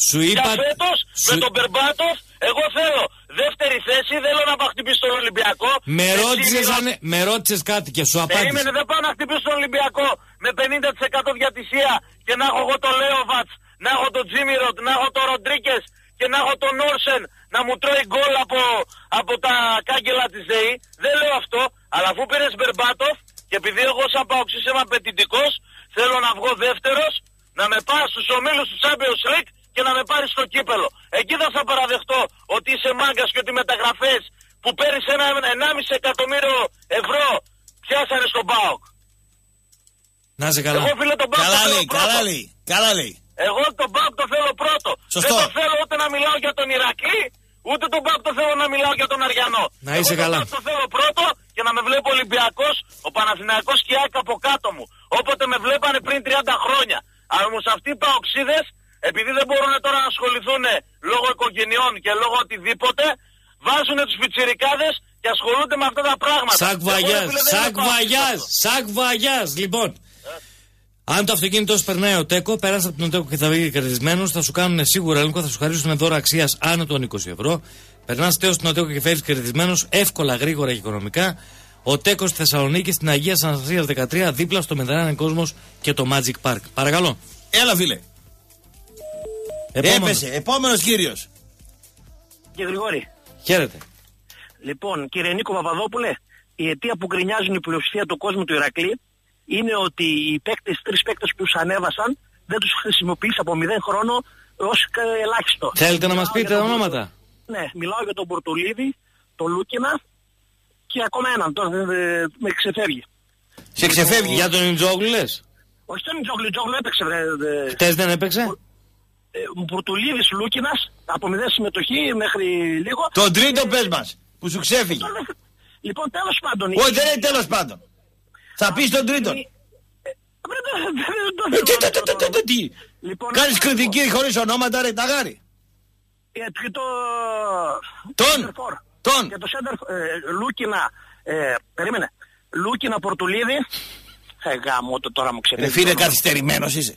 Σου Για είπα. φέτος, σου- με τον Περμπάτοφ, εγώ θέλω δεύτερη θέση, θέλω να πάω χτυπήσω τον Ολυμπιακό. Με Με ρώτησες, Τζίμιρο- αν- με ρώτησες κάτι και σου απάντησα. Περίμενε, δεν πάω να χτυπήσω τον Ολυμπιακό με 50% διατησία και να έχω εγώ τον Λέοβατς, να έχω τον Τζίμιροτ, να έχω τον Ροντρίκες και να έχω τον Όρσεν να μου τρώει γκολ από, από τα κάγκελα της ΔΕΗ. Δεν λέω αυτό, αλλά αφού πήρες Μπερμπάτοφ και επειδή εγώ σαν παοξής είμαι απαιτητικός, θέλω να βγω δεύτερος, να με πας στους ομίλους του Champions League και να με πάρεις στο κύπελο. Εκεί θα σε παραδεχτώ ότι είσαι μάγκας και ότι οι μεταγραφές που παίρνεις ένα 1,5 εκατομμύριο ευρώ πιάσανε στον ΠΑΟΚ. Να σε καλά. Εγώ φίλε τον ΠΑΟΚ το Καλά θέλω λέει, πρώτο. καλά λέει. Καλά λέει. Εγώ τον ΠΑΟΚ το θέλω πρώτο. Σωστό. Δεν το θέλω ούτε να μιλάω για τον Ηρακλή, ούτε τον ΠΑΟΚ το θέλω να μιλάω για τον Αριανό. Να είσαι Εγώ καλά. Τον ΠΑΟΚ το θέλω πρώτο και να με βλέπει ο Ολυμπιακός, ο Παναθηναϊκός και η ΑΕΚ από κάτω μου. Όποτε με βλέπανε πριν 30 χρόνια. Αλλά όμως αυτοί οι παοξίδες, επειδή δεν μπορούν τώρα να ασχοληθούν λόγω οικογενειών και λόγω οτιδήποτε, βάζουν τους πιτσιρικάδες και ασχολούνται με αυτά τα πράγματα. Σακ Εγώ, ρε βαγιάς, φίλε, δεν είμαι σακ παοξής βαγιάς, αυτό. σακ βαγιάς. Λοιπόν, αν το αυτοκίνητό σου περνάει ο Τέκο, πέρασε από τον Τέκο και θα βγει κερδισμένος, θα σου κάνουν σίγουρα έλεγχο, θα σου χαρίσουν δώρα αξίας άνω των 20 ευρώ. Περνάς τέος στην Οτέκο και φέρει κερδισμένος, εύκολα, γρήγορα και οικονομικά. Ο Τέκος στη Θεσσαλονίκη, στην Αγία Αναστασία 13, δίπλα στο Μετανάνιο Κόσμος και το Magic Park. Παρακαλώ. Έλα φίλε. Επόμενο. Έπεσε. Επόμενος κύριος. Κύριε Γρηγόρη, Χαίρετε. λοιπόν, κύριε Νίκο Παπαδόπουλε, η αιτία που γκρινιάζουν η πλειοψηφία του κόσμου του Ηρακλή είναι ότι οι παίκτες, τρεις παίκτες που τους ανέβασαν δεν τους χρησιμοποίησε από 0 χρόνο ως κα- ελάχιστο. Θέλετε να μας Μιλάω πείτε για τα τον ονόματα; Πορτο- Ναι, μιλάω για τον Πορτολίδη, τον Λούκινα και ακόμα έναν. Τώρα δεν- δεν- με ξεφεύγει. Σε ξεφεύγει. Για τον Ιτζόγλου λες; Όχι τον Τζόγλου, Τζόγλου έπαιξε. Βρε, δε- Χτες δεν έπαιξε; ε, Πουρτουλίδης Λούκινας, από μηδέν συμμετοχή μέχρι λίγο. Τον τρίτο πε μα που σου ξέφυγε. Λοιπόν, τέλος πάντων. Όχι, δεν είναι τέλο πάντων. Θα πει τον τρίτον. Βρε, δεν- δεν- δεν- Ε, τι, τι, τι, τι, τι, τι. Λοιπόν, Κάνεις αυτό- κριτική χωρίς ονόματα ρε ταγάρι. Ε, Και το... Τον. Center for. Τον. Και το center, ε, Λούκινα, ε, περίμενε, Λούκινα Πορτουλίδη, ε, γάμο το τώρα μου Ρε ξεφεύγει. φίλε το όνομα. καθυστερημένος είσαι.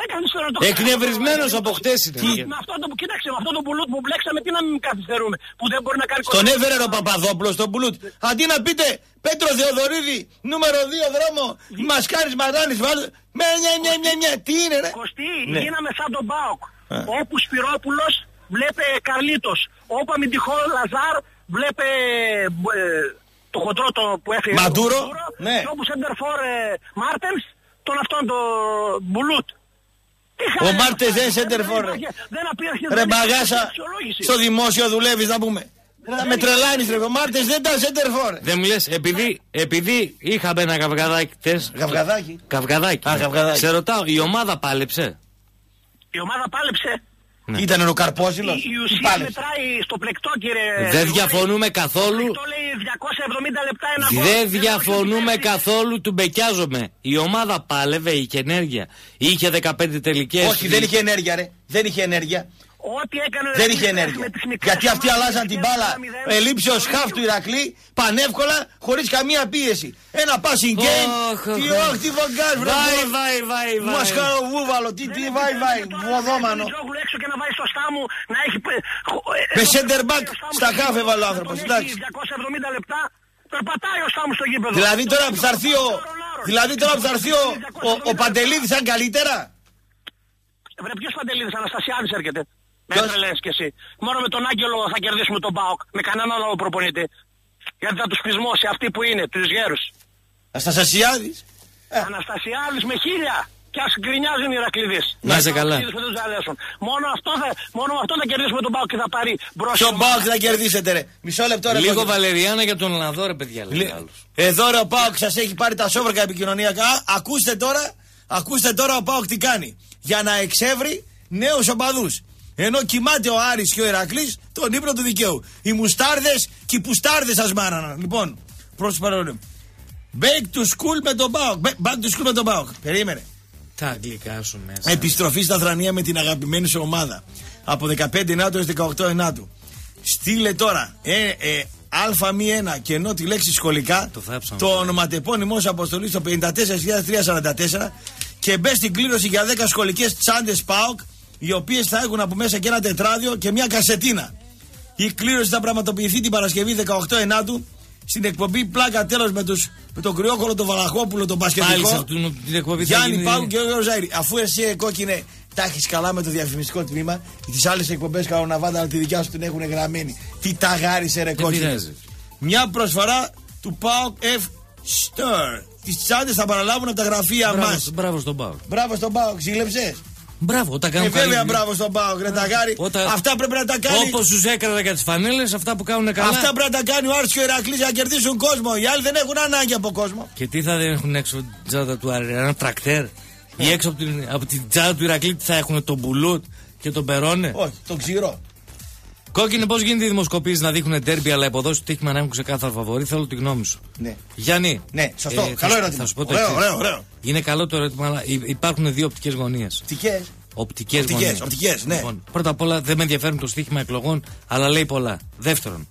Δεν καθυστερώ το Εκνευρισμένος από χτες Τι, είναι. με αυτό το που κοίταξε, με αυτό το πουλούτ που μπλέξαμε, τι να μην καθυστερούμε. Που δεν μπορεί να κάνει Τον έφερε ο Παπαδόπουλος στον Πουλούτ. Αντί να πείτε Πέτρο Θεοδωρίδη, νούμερο 2 δρόμο, μας κάνεις μαράνεις, βάλε. Με μια, μια, μια, μια, τι είναι ρε; Κωστή, Ναι. γίναμε σαν τον Μπάουκ. Α. Όπου Σπυρόπουλος βλέπε Καρλίτος. Όπου Αμυντιχό Λαζάρ βλέπε ε, το χοντρό το που έφυγε. Μαντούρο, ναι. Και όπου Σέντερφορ ε, Μάρτενς, τον αυτόν το Μπουλούτ. Τι Ο χάρη Μάρτες αυτά, δεν σέντερφορ, ρε. υπάρχει- Δεν απήρχε Ρε δεν μπαγάσα, υπήρχε αξιολόγηση. στο δημόσιο δουλεύεις να πούμε. Να με τρελάνεις ρε, ο Μάρτες δεν ήταν σέντερφορ. Δεν μου λες, επειδή, επειδή είχαμε ένα καυγαδάκι χτε. Γαυγαδάκι. Καυγαδάκι. Α, καυγαδάκι. Σε ρωτάω, η ομάδα πάλεψε; Η ομάδα πάλεψε. Ναι. Ήταν ο Καρπόζηλος; Η, η Τι ουσία πάλεψε; μετράει στο πλεκτό κύριε. Δεν Γρηγόρη. διαφωνούμε καθόλου. Το λέει 270 λεπτά ένα γκολ. Δεν έχει διαφωνούμε επιτρέψει. καθόλου, του μπεκιάζομαι. Η ομάδα πάλευε, είχε ενέργεια. Είχε 15 τελικές. Όχι, δεν είχε ενέργεια ρε. Δεν είχε ενέργεια. Ό,τι έκανε ο Δεν Ηρακλής είχε με ενέργεια. τις μικρές Γιατί αυτοί ομάδες αλλάζαν την και μπάλα ένα μηδέν. ελήψεως Το χαφ ίδιο. του Ηρακλή πανεύκολα χωρίς καμία πίεση. Ένα passing game. Οχ, Τι οχ. όχι, τι βογκάζ, βρε. Βάι, βάι, βάι, βάι. Μασκαροβούβαλο, τι, τι, βάι, βάι, Τώρα βοδόμανο. να βάλει τον Τζόγλου έξω και να βάζει στο στάμου να έχει. πε- χω- ε, Με ε, center back ο Στάμου στα στο χάφ γήπεδο, έβαλε ο να άνθρωπος, τον εντάξει. έχει 270 λεπτά. Περπατάει ο Στάμου στο γήπεδο. Δηλαδή τώρα που θα έρθει ο, Λάρος. δηλαδή τώρα που θα έρθει ο, ο, ο Παντελίδης σαν καλύτερα. Βρε, ποιος Παντελίδης, Αναστασιάδης έρχεται. Με Ποιος; τρελές κι εσύ. Μόνο με τον Άγγελο θα κερδίσουμε τον ΠΑΟΚ. Με κανέναν άλλο προπονητή. Γιατί θα τους πεισμώσει αυτοί που είναι, τους γέρους. Αστασασιάδης. Αναστασιάδης με χίλια. Κι ας γκρινιάζουν οι Ηρακλήδες. Να είσαι καλά. Οι που δεν τους αρέσουν. Μόνο αυτό θα, μόνο με αυτό θα κερδίσουμε τον ΠΑΟΚ και θα πάρει μπρος. Ποιο η ομάδα. Πάοκ θα κερδίσετε ρε. Μισό λεπτό ρε. Λίγο Κώστα. βαλεριάνα για τον Ολλανδό, ρε παιδιά. Λέει Λε- άλλος. Εδώ ρε ο Πάοκ σας έχει πάρει τα σόβρακα επικοινωνιακά. Ακούστε τώρα, ακούστε τώρα ο Πάοκ τι κάνει. Για να εξεύρει νέους οπαδούς. Ενώ κοιμάται ο Άρης και ο Ηρακλής τον ύπνο του δικαίου. Οι μουστάρδες και οι πουστάρδες σας μάραναν. Λοιπόν, προ παρόλο. Back to school με τον Πάοκ. Back to school με τον Πάοκ. Περίμενε. Τα αγγλικά σου μέσα. Επιστροφή στα Θρανία με την αγαπημένη σου ομάδα. Από 15 Ενάτου έως 18 Ενάτου. Στείλε τώρα ε, ε, α1 και ενώ τη λέξη σχολικά Το θάψαμε. το ονοματεπώνυμό σου αποστολή στο 54.344 και μπες στην κλήρωση για 10 σχολικές τσάντες ΠΑΟΚ οι οποίες θα έχουν από μέσα και ένα τετράδιο και μια κασετίνα. Η κλήρωση θα πραγματοποιηθεί την Παρασκευή 18 Ενάτου στην εκπομπή Πλάκα τέλος με, τους, με τον Κρυόκολο, τον Βαλαχόπουλο, τον Πάλι σε Πασχετικό. αυτήν την εκπομπή θα Γιάννη γίνει- Πάου και ο Ζάιρη. Αφού εσύ ε, κόκκινε τα έχεις καλά με το διαφημιστικό τμήμα, τις άλλες εκπομπές κανοναβάντα, αλλά τη δικιά σου την έχουν γραμμένη. Τι τα γάρισε ρε Δεν κόκκινε. πειράζει. Μια προσφορά του Πάου F Store. Τις τσάντες θα παραλάβουν από τα γραφεία Μπράβο, μας. στο- μπράβο στον Πάο. Μπράβο στον Πάου, ξύλεψες. Μπράβο, όταν Ε, κάνουν βέβαια, μπράβο στον Πάου, ρε ταγάρι. Όταν- Αυτά πρέπει να τα κάνει. Όπως τους έκανα για τις φανέλες, αυτά που κάνουν καλά. Αυτά πρέπει να τα κάνει ο Άρης και ο Ηρακλής για να κερδίσουν κόσμο. Οι άλλοι δεν έχουν ανάγκη από κόσμο. Και τι θα έχουν έξω από την τσάντα του Άρη, ένα τρακτέρ. Ή έξω από την, από την τσάντα του Ηρακλή τι θα έχουν τον Μπουλούτ και τον Περόνε; Όχι, τον ξηρό. Κόκκινε, πώς γίνεται οι δημοσκοπήσεις να δείχνουν τέρμπι, αλλά υποδόσει του τύχημα να έχουν ξεκάθαρο φαβορή. Θέλω τη γνώμη σου. Ναι. Γιάννη. Ναι, σωστό. θα Καλό σου- ερώτημα. Θα σου πω το Ωραίο, εξής. ωραίο, ωραίο. Είναι καλό το ερώτημα, αλλά υ- υπάρχουν δύο οπτικές γωνίες. Τικέ. Οπτικές Οπτικές, γωνίες. οπτικές, ναι. πρώτα απ' όλα δεν με ενδιαφέρουν το στοίχημα εκλογών, αλλά λέει πολλά. Δεύτερον,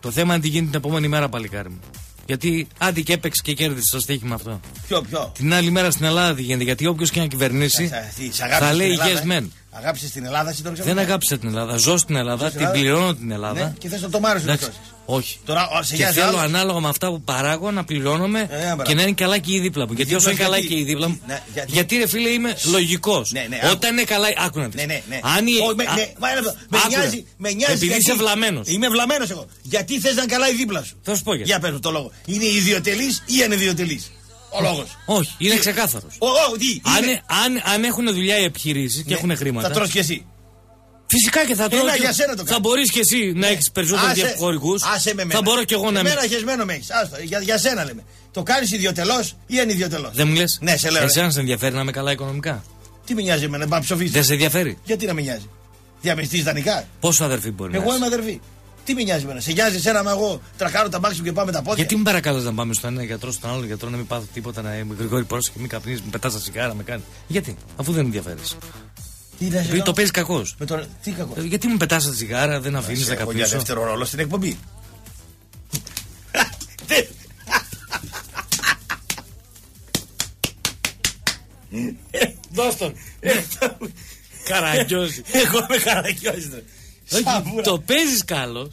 το θέμα είναι τι γίνεται την επόμενη μέρα, παλικάρι μου. Γιατί άντι και έπαιξε και κέρδισε το στοίχημα αυτό. Ποιο, ποιο; Την άλλη μέρα στην Ελλάδα τι γίνεται. Γιατί όποιος και να κυβερνήσει Θα- τι, σ' αγάπησες θα λέει στην Ελλάδα, yes ε; men. Αγάπησες την Ελλάδα, εσύ το ξέρω. Δεν αγάπησα την Ελλάδα. Ζω στην Ελλάδα, στην την Ελλάδα; πληρώνω την Ελλάδα. Ναι, και θες το τομάρι σου να Εντάξει, σώσεις. Όχι. Τώρα, ο, σε Και νοιάζει θέλω άλλος. ανάλογα με αυτά που παράγω να πληρώνομαι Ε, μπράβο. και να είναι καλά και η δίπλα μου. Γιατί δίπλα όσο είναι καλά γιατί; και η δίπλα μου. Ναι, γιατί; γιατί ρε φίλε είμαι λογικός. Ναι, ναι, Όταν είναι καλά. Άκου να δεις. Ναι, ναι, ναι. Αν η- Όχι, με, α- με, μα ένα λεπτό. με άκου να. νοιάζει, με νοιάζει. Επειδή γιατί- είσαι βλαμμένος. Είμαι βλαμμένος εγώ. Γιατί θες να είναι καλά η δίπλα σου; Θα σου πω γιατί. Για πες μου το λόγο. Είναι ιδιωτελής ή ανιδιωτελής; Ο λόγος. Όχι, είναι ξεκάθαρος. Ο, ο, τι, Αν, είναι- αν, αν έχουν δουλειά οι επιχειρήσεις και Ναι, έχουν χρήματα. Θα τρως και εσύ. Φυσικά και θα τρώω. Ένα και- για σένα το Θα κάνω. μπορείς και εσύ να έχεις περισσότερους Άσε- διαφορικού. Άσε με μένα. Θα μπορώ και εγώ να Εμένα μην. χεσμένο με έχεις. Άστο, για, για σένα λέμε. Το κάνεις ιδιωτελώς ή ανιδιωτελώς. Δεν μου λες; Ναι, σε λέω. ρε. Εσένα σε ενδιαφέρει να είμαι καλά οικονομικά; Τι με νοιάζει εμένα, να ψοφείς. Δεν σε ενδιαφέρει; Γιατί να με νοιάζει; Διαμεστείς δανεικά; Πόσο αδερφή μπορεί να Εγώ είσαι; είμαι αδερφή. Τι με νοιάζει εμένα. Σε νοιάζει εσένα με εγώ τρακάρω τα μπάξι μου και πάμε τα πόδια; Γιατί με παρακαλώ να πάμε στον ένα γιατρό, στον άλλο γιατρό, να μην πάθω τίποτα, να είμαι γρηγόρη πρόσεχε, μην καπνίζεις, με πετάς τα σιγάρα, με κάνει. Γιατί, αφού δεν ενδιαφέρεις. Τι να σε Επειδή κάνω; το παίζεις κακός. Με τον... Τι κακός; Γιατί μου πετάς τα σιγάρα, δεν αφήνεις να Έχω για καπνίσω. δεύτερο ρόλο στην εκπομπή. Δώσ' τον. Καραγκιόζη. Εγώ είμαι καραγκιόζη. Όχι, το παίζεις καλό.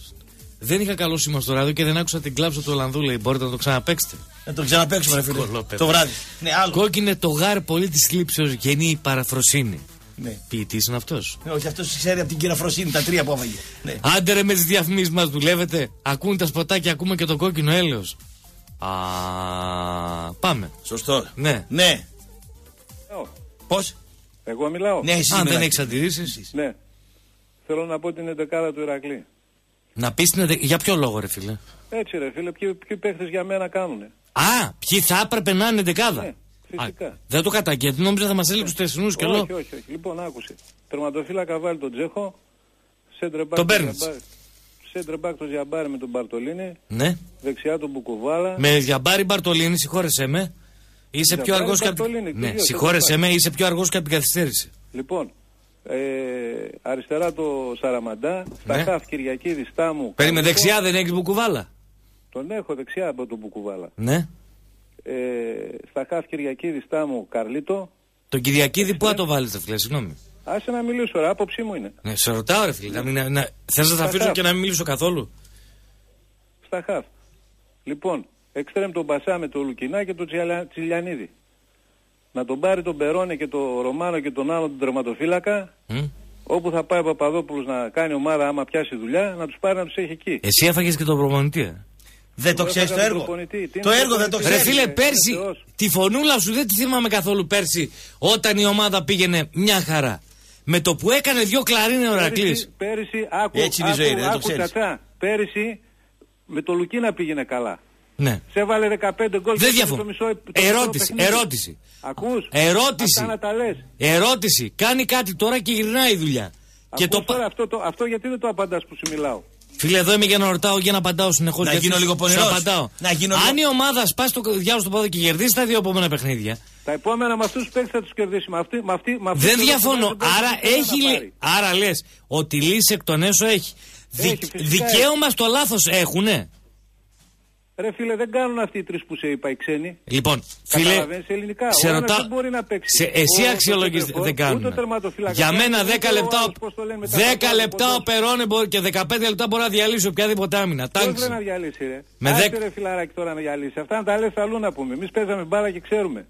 Δεν είχα καλό σήμα στο ράδιο και δεν άκουσα την κλάψα του Ολλανδού. Λέει: Μπορείτε να το ξαναπέξετε. Να το ξαναπέξουμε, ρε φίλε. Σκολό, παιδί. Το βράδυ. Ναι, άλλο. Κόκκινε το γάρ πολύ της θλίψεως γεννή η παραφροσύνη. Ναι. Ποιητής είναι αυτός. Ναι, Όχι, αυτός ξέρει από την κυραφροσύνη τα τρία που έφαγε. Ναι. Άντε ρε με τις διαφημίσεις μας δουλεύετε. Ακούν τα σποτάκια, ακούμε και το κόκκινο έλεος. Α, πάμε. Σωστό. Ναι. Ναι. Πώς; Εγώ μιλάω. Ναι, εσύ Αν δεν μιλάς. έχεις αντιρρήσεις. Ναι. Θέλω να πω την 11 του Ηρακλή. Να πεις την εντε- Για ποιο λόγο, ρε φίλε; Έτσι ρε φίλε, ποιοι, ποιοι παίχτες για μένα κάνουνε. Α, ποιοι θα έπρεπε να είναι δεκάδα. Ναι, φυσικά. δεν το κατάγει, γιατί νόμιζα θα μας έλεγε τους τεσσινού και λέω. όχι, όχι, όχι. Λοιπόν, άκουσε. Τερματοφύλακα βάλει τον Τζέχο. Σέντρε Τον παίρνεις. Σέντρε μπακ το Ζιαμπάρι με τον Μπαρτολίνη. Ναι. Δεξιά τον Μπουκουβάλα. Με Γιαμπάρι Μπαρτολίνη, συγχώρεσέ με. Είσαι πιο Γιαμπάρι αργός και από την. Μπαρτολίνη, Ναι, τους δύο, συγχώρεσέ το με, είσαι πιο αργός και από την καθυστέρηση. Λοιπόν, ε, αριστερά το Σαραμαντά. Στα Ναι. χαφ Κυριακίδη Στάμου. Περίμενε, Καρλίτο. δεξιά δεν έχεις μπουκουβάλα; Τον έχω δεξιά από τον Μπουκουβάλα. Ναι. Ε, στα χαφ Κυριακίδη Στάμου Καρλίτο. Τον Κυριακίδη πού θα το βάλεις, φίλε, συγγνώμη. Άσε να μιλήσω, ρε, άποψή μου είναι. Ναι, σε ρωτάω, ρε φίλε. Να μην, να, θες να τα αφήσω και να μην μιλήσω καθόλου; Στα χαφ. Λοιπόν, εξτρέμ τον Μπασά με τον Λουκινά και τον Τσιλια- Τσιλιανίδη. Να τον πάρει τον Περόνε και τον Ρωμάνο και τον άλλο τον τερματοφύλακα. Μμ. Όπου θα πάει ο Παπαδόπουλος να κάνει ομάδα άμα πιάσει δουλειά, να τους πάρει να τους έχει εκεί. Εσύ έφαγες και τον προπονητή. ε. Δεν το ξέρεις το έφαγα τον έργο. προπονητή. Τι Το είναι έργο δεν το προπονητής, Ρε ξέρει. φίλε, ε, πέρσι είναι Θεός. τη φωνούλα σου δεν τη θυμάμαι καθόλου πέρσι όταν η ομάδα πήγαινε μια χαρά. Με το που έκανε δύο κλαρίνε ο Ρακλής. Πέρυσι, πέρυσι, άκου, Έτσι είναι η άκου, ζωή, ρε, δεν το άκου, ξέρεις. τσατσά. Πέρυσι με το Λουκίνα πήγαινε καλά. Ναι. Σε έβαλε 15 γκολ Δεν και διαφωνώ. το μισό, το μισό Ερώτηση, παιχνίδι. ερώτηση. Ακούς; Ερώτηση. Αυτά να τα λες. Ερώτηση. Κάνει κάτι τώρα και γυρνάει η δουλειά. Και Ακούς το... πα- τώρα αυτό, το, αυτό γιατί δεν το απαντάς που σου μιλάω. Φίλε, εδώ είμαι για να ρωτάω και να απαντάω συνεχώς. Να γίνω λίγο πονηρός. απαντάω. Να γίνω Αν λίγο- η ομάδα σπάσει το διάλογο στο πόδι και κερδίσει τα δύο επόμενα παιχνίδια, Τα επόμενα με αυτούς τους παίκτες θα τους κερδίσει. Με αυτή, με αυτή, με αυτούς δεν τους διαφωνώ. παίκτες δεν Άρα, μπορεί έχει, να λι- πάρει. άρα λες ότι λύση εκ των έσω έχει. Δι- Έχει, φυσικά δικαίωμα στο λάθος έχουνε. Ρε φίλε, δεν κάνουν αυτοί οι τρεις που σε είπα οι ξένοι. Λοιπόν, φίλε, Καταλαβαίνεις ελληνικά. σε Ο ένας ρωτάω- δεν μπορεί να παίξει. σε- εσύ Ο- αξιολογείς ο- δεν ούτε κάνουν. ο τερματοφύλακας Για δεν μένα είναι, 10 ούτε ο λεπτά, άλλος, πώς το λένε, με τα 10 παπάδια, λεπτά ποντός. ο Περόνε μπορεί- και 15 λεπτά μπορεί να διαλύσει οποιαδήποτε άμυνα. Ποιος Τάγκς. λέει να διαλύσει ρε; Με Άσε δέκα- ρε φιλαράκι τώρα να διαλύσει. Αυτά να τα λες αλλού να πούμε. Εμείς παίζαμε μπάλα και ξέρουμε.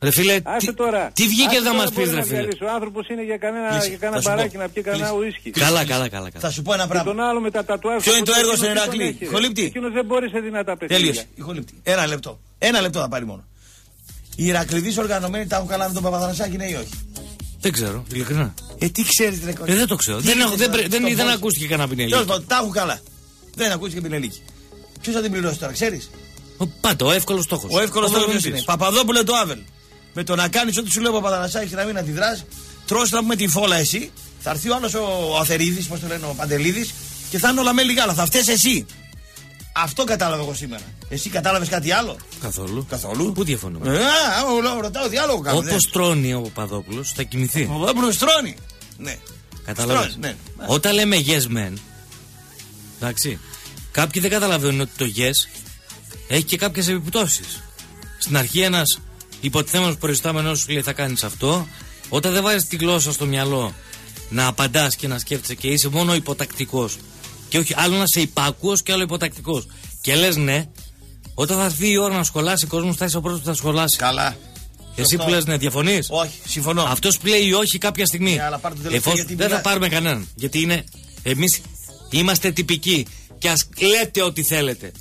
Ρε φίλε, Άσε τι, τώρα. τι βγήκε Άσε να τώρα μας μπορεί πεις, ρε φίλε; διαλύσει. Ο άνθρωπος είναι για κανένα, Κλείσε. για κανένα Θα σου πω. μπαράκι να πιει κανένα Κλείσε. ουίσκι. Καλά, καλά, καλά. καλά. Θα σου πω ένα Και τον πράγμα. άλλο με τα τατουάζ. Ποιο είναι το όπως έργο εκείνος στον τι τον Ηρακλή; έχει, ρε. Ηχολήπτη. Εκείνος δεν μπορεί σε δυνατά παιχνίδια. Τέλειωσε. Ηχολήπτη. Ένα λεπτό. Ένα λεπτό θα πάρει μόνο. Οι Ηρακλειδείς οργανωμένοι τα έχουν καλά με τον Παπαδανασάκη, ναι ή όχι; Δεν ξέρω, ειλικρινά. Ε, τι ξέρεις, ρε Ε, δεν το ξέρω. Δεν, έχω, δεν, πρέ- δεν, δεν ακούστηκε κανένα Τέλος πινελί. πάντων, τα έχουν καλά. Δεν ακούστηκε πινελίκη. Ποιος θα την πληρώσει τώρα, ξέρεις; Πάτε, ο εύκολος στόχος. Ο εύκολος τρόπο ποιο είναι. Παπαδόπουλε το Άβελ. Με το να κάνεις ό,τι σου λέει ο Παπαδανασάκη και να μην αντιδράς, τρώσει να πούμε την φόλα εσύ. Θα έρθει ο άλλος ο Αθερίδης, πώς το λένε, ο Παντελίδης και θα είναι όλα μέλη γάλα. Θα φταίει εσύ. Αυτό κατάλαβα εγώ σήμερα. Εσύ κατάλαβες κάτι άλλο; Καθόλου. Καθόλου. Πού διαφωνούμε; Ε, α, α, ρωτάω διάλογο κάνω. Όπως τρώνει ο Παπαδόπουλος, θα κοιμηθεί. Ο Παπαδόπουλος τρώνει. Ναι. Κατάλαβες; Στρώνει, ναι. Όταν λέμε yes men, εντάξει, κάποιοι δεν καταλαβαίνουν ότι το yes έχει και κάποιες επιπτώσεις. Στην αρχή ένας υποτιθέμενος προϊστάμενος σου λέει θα κάνεις αυτό. Όταν δεν βάζεις τη γλώσσα στο μυαλό να απαντάς και να σκέφτεσαι και είσαι μόνο υποτακτικός. Και όχι άλλο να είσαι υπάκουος και άλλο υποτακτικός. Και λες ναι, όταν θα έρθει η ώρα να σχολάσει κόσμος, θα είσαι ο πρώτος που θα σχολάσει. Καλά. Εσύ Σωστό. που λες ναι, διαφωνείς. Όχι, συμφωνώ. Αυτός που λέει όχι κάποια στιγμή. Ναι, αλλά πάρ' το τελευταίο, Εφόσον- γιατί δεν θα μιλά- πάρουμε κανέναν. Γιατί είναι. Εμείς είμαστε τυπικοί. Και ας λέτε ό,τι θέλετε.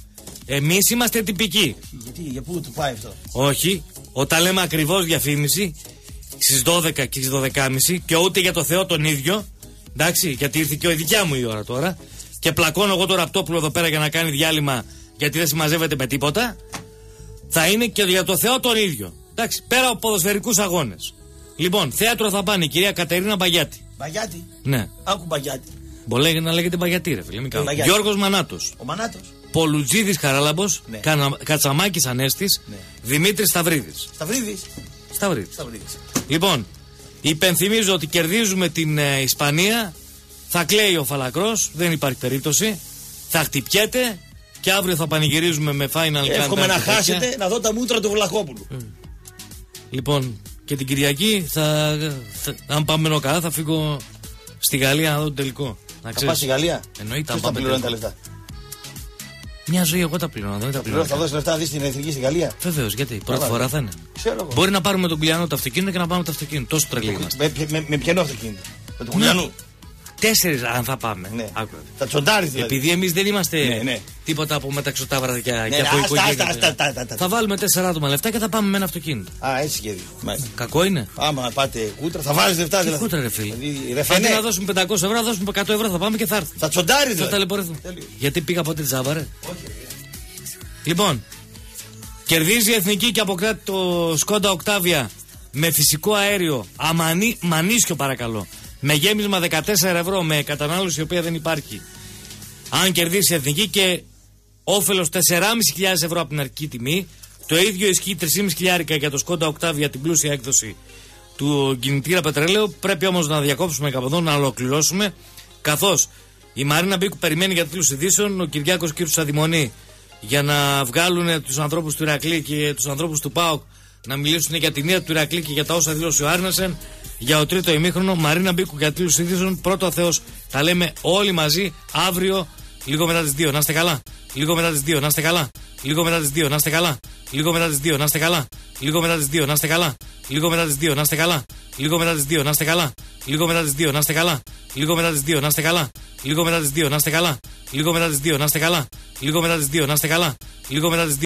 Εμείς είμαστε τυπικοί. Γιατί, για πού του πάει αυτό; Όχι. Όταν λέμε ακριβώς διαφήμιση στις 12 και στις 12.30 και ούτε για το Θεό τον ίδιο Εντάξει, γιατί ήρθε και η δικιά μου η ώρα τώρα. Και πλακώνω εγώ το ραπτόπουλο εδώ πέρα για να κάνει διάλειμμα γιατί δεν συμμαζεύεται με τίποτα. Θα είναι και για το Θεό τον ίδιο. Εντάξει, πέρα από ποδοσφαιρικούς αγώνες. Λοιπόν, θέατρο θα πάνε η κυρία Κατερίνα Μπαγιάτη. Μπαγιάτη; Ναι. Άκου μπαγιάτη. Μπορεί να λέγεται Μπαγιάτη, ρε φίλε. μην κάνω. Μπαγιάτη. Γιώργος Μανάτος. Ο Μανάτος. Πολουτζίδης Χαράλαμπος. Ναι. Κατσαμάκης Ανέστης. Ναι. Δημήτρης Σταυρίδης. Σταυρίδης. Σταυρίδης. Σταυρίδης. Λοιπόν, υπενθυμίζω ότι κερδίζουμε την ε, Ισπανία. Θα κλαίει ο Φαλακρός, δεν υπάρχει περίπτωση. Θα χτυπιέται και αύριο θα πανηγυρίζουμε με final Εύχομαι countdown να και τέτοια. χάσετε να δω τα μούτρα του Βλαχόπουλου. Λοιπόν, και την Κυριακή θα, θα- αν πάμε ενώ καλά θα φύγω στη Γαλλία να δω το τελικό. Να Θα ξέρεις. πας στη Γαλλία; Εννοείται, αν Ποιος θα πάμε πληρώνει τα τελικό. λεφτά. Μια ζωή εγώ τα πληρώνω, δεν τα Θα πληρώνω. δώσεις λεφτά να δεις την εθνική στη Γαλλία. Βεβαίως, γιατί πρώτη Καλά. φορά θα είναι. Ξέρω εγώ. Μπορεί να πάρουμε τον Κουλιανό το αυτοκίνητο και να πάμε το αυτοκίνητο. Τόσο τρελή είμαστε. Με, με, με ποιανό αυτοκίνητο. Με τον Κουλιανού. Τέσσερις αν θα πάμε. Ναι. Άκου. Θα τσοντάρεις δηλαδή. Επειδή εμείς δεν είμαστε Ναι, ναι. τίποτα από μεταξωτάβρα και, Ναι, και από άστα, οικογένεια. άστα, άστα, άστα, άστα. Θα βάλουμε τέσσερα άτομα λεφτά και θα πάμε με ένα αυτοκίνητο. Α, έτσι σχέδιο. Μάλιστα. Κακό είναι. Άμα πάτε κούτρα, θα βάλει λεφτά Τι δηλαδή. κούτρα, ρε φίλε; Δηλαδή, ρε Αντί φαινέ, να δώσουμε 500 ευρώ, να δώσουμε 100 ευρώ, θα πάμε και θα έρθουμε. θα τσοντάρει Θα δηλαδή. ταλαιπωρηθούμε. Τέλειο. Γιατί πήγα από την τζάμπα, ρε; Λοιπόν, κερδίζει η εθνική και αποκράτη το Σκόντα Οκτάβια με φυσικό αέριο. Αμανί, μανίσιο παρακαλώ. Με γέμισμα 14 ευρώ, με κατανάλωση η οποία δεν υπάρχει. Αν κερδίσει η εθνική και όφελος 4.500 ευρώ από την αρχική τιμή. Το ίδιο ισχύει 3.500 χιλιάρικα για το Σκόντα Οκτάβια την πλούσια έκδοση του κινητήρα πετρελαίου. Πρέπει όμως να διακόψουμε κάπου εδώ, να ολοκληρώσουμε. Καθώς η Μαρίνα Μπίκου περιμένει για τίτλους ειδήσεων, ο Κυριάκος Κύρου αδειμονεί για να βγάλουν τους ανθρώπους του Ηρακλή και τους ανθρώπους του ΠΑΟΚ να μιλήσουν για την ήττα του Ηρακλή και για τα όσα δήλωσε ο Άρνεσεν. Για ο τρίτο ημίχρονο, Μαρίνα Μπίκου για τίτλου ειδήσεων. Πρώτο Θεό, τα λέμε όλοι μαζί αύριο, λίγο μετά τι 2. Να είστε καλά. Λίγο μετά τι 2, να είστε καλά. Λίγο μετά τι 2, να είστε καλά. Λίγο μετά τι 2, να είστε καλά. Λίγο μετά τι 2, να είστε καλά. Λίγο μετά τι 2, να είστε καλά. Λίγο μετά τι 2, να είστε καλά. Λίγο μετά τι 2, να είστε καλά. Λίγο μετά τι 2, να είστε καλά. Λίγο μετά τι 2, να είστε καλά. Λίγο μετά τι 2, να είστε καλά. Λίγο μετά τι 2, να είστε καλά. Λίγο μετά τι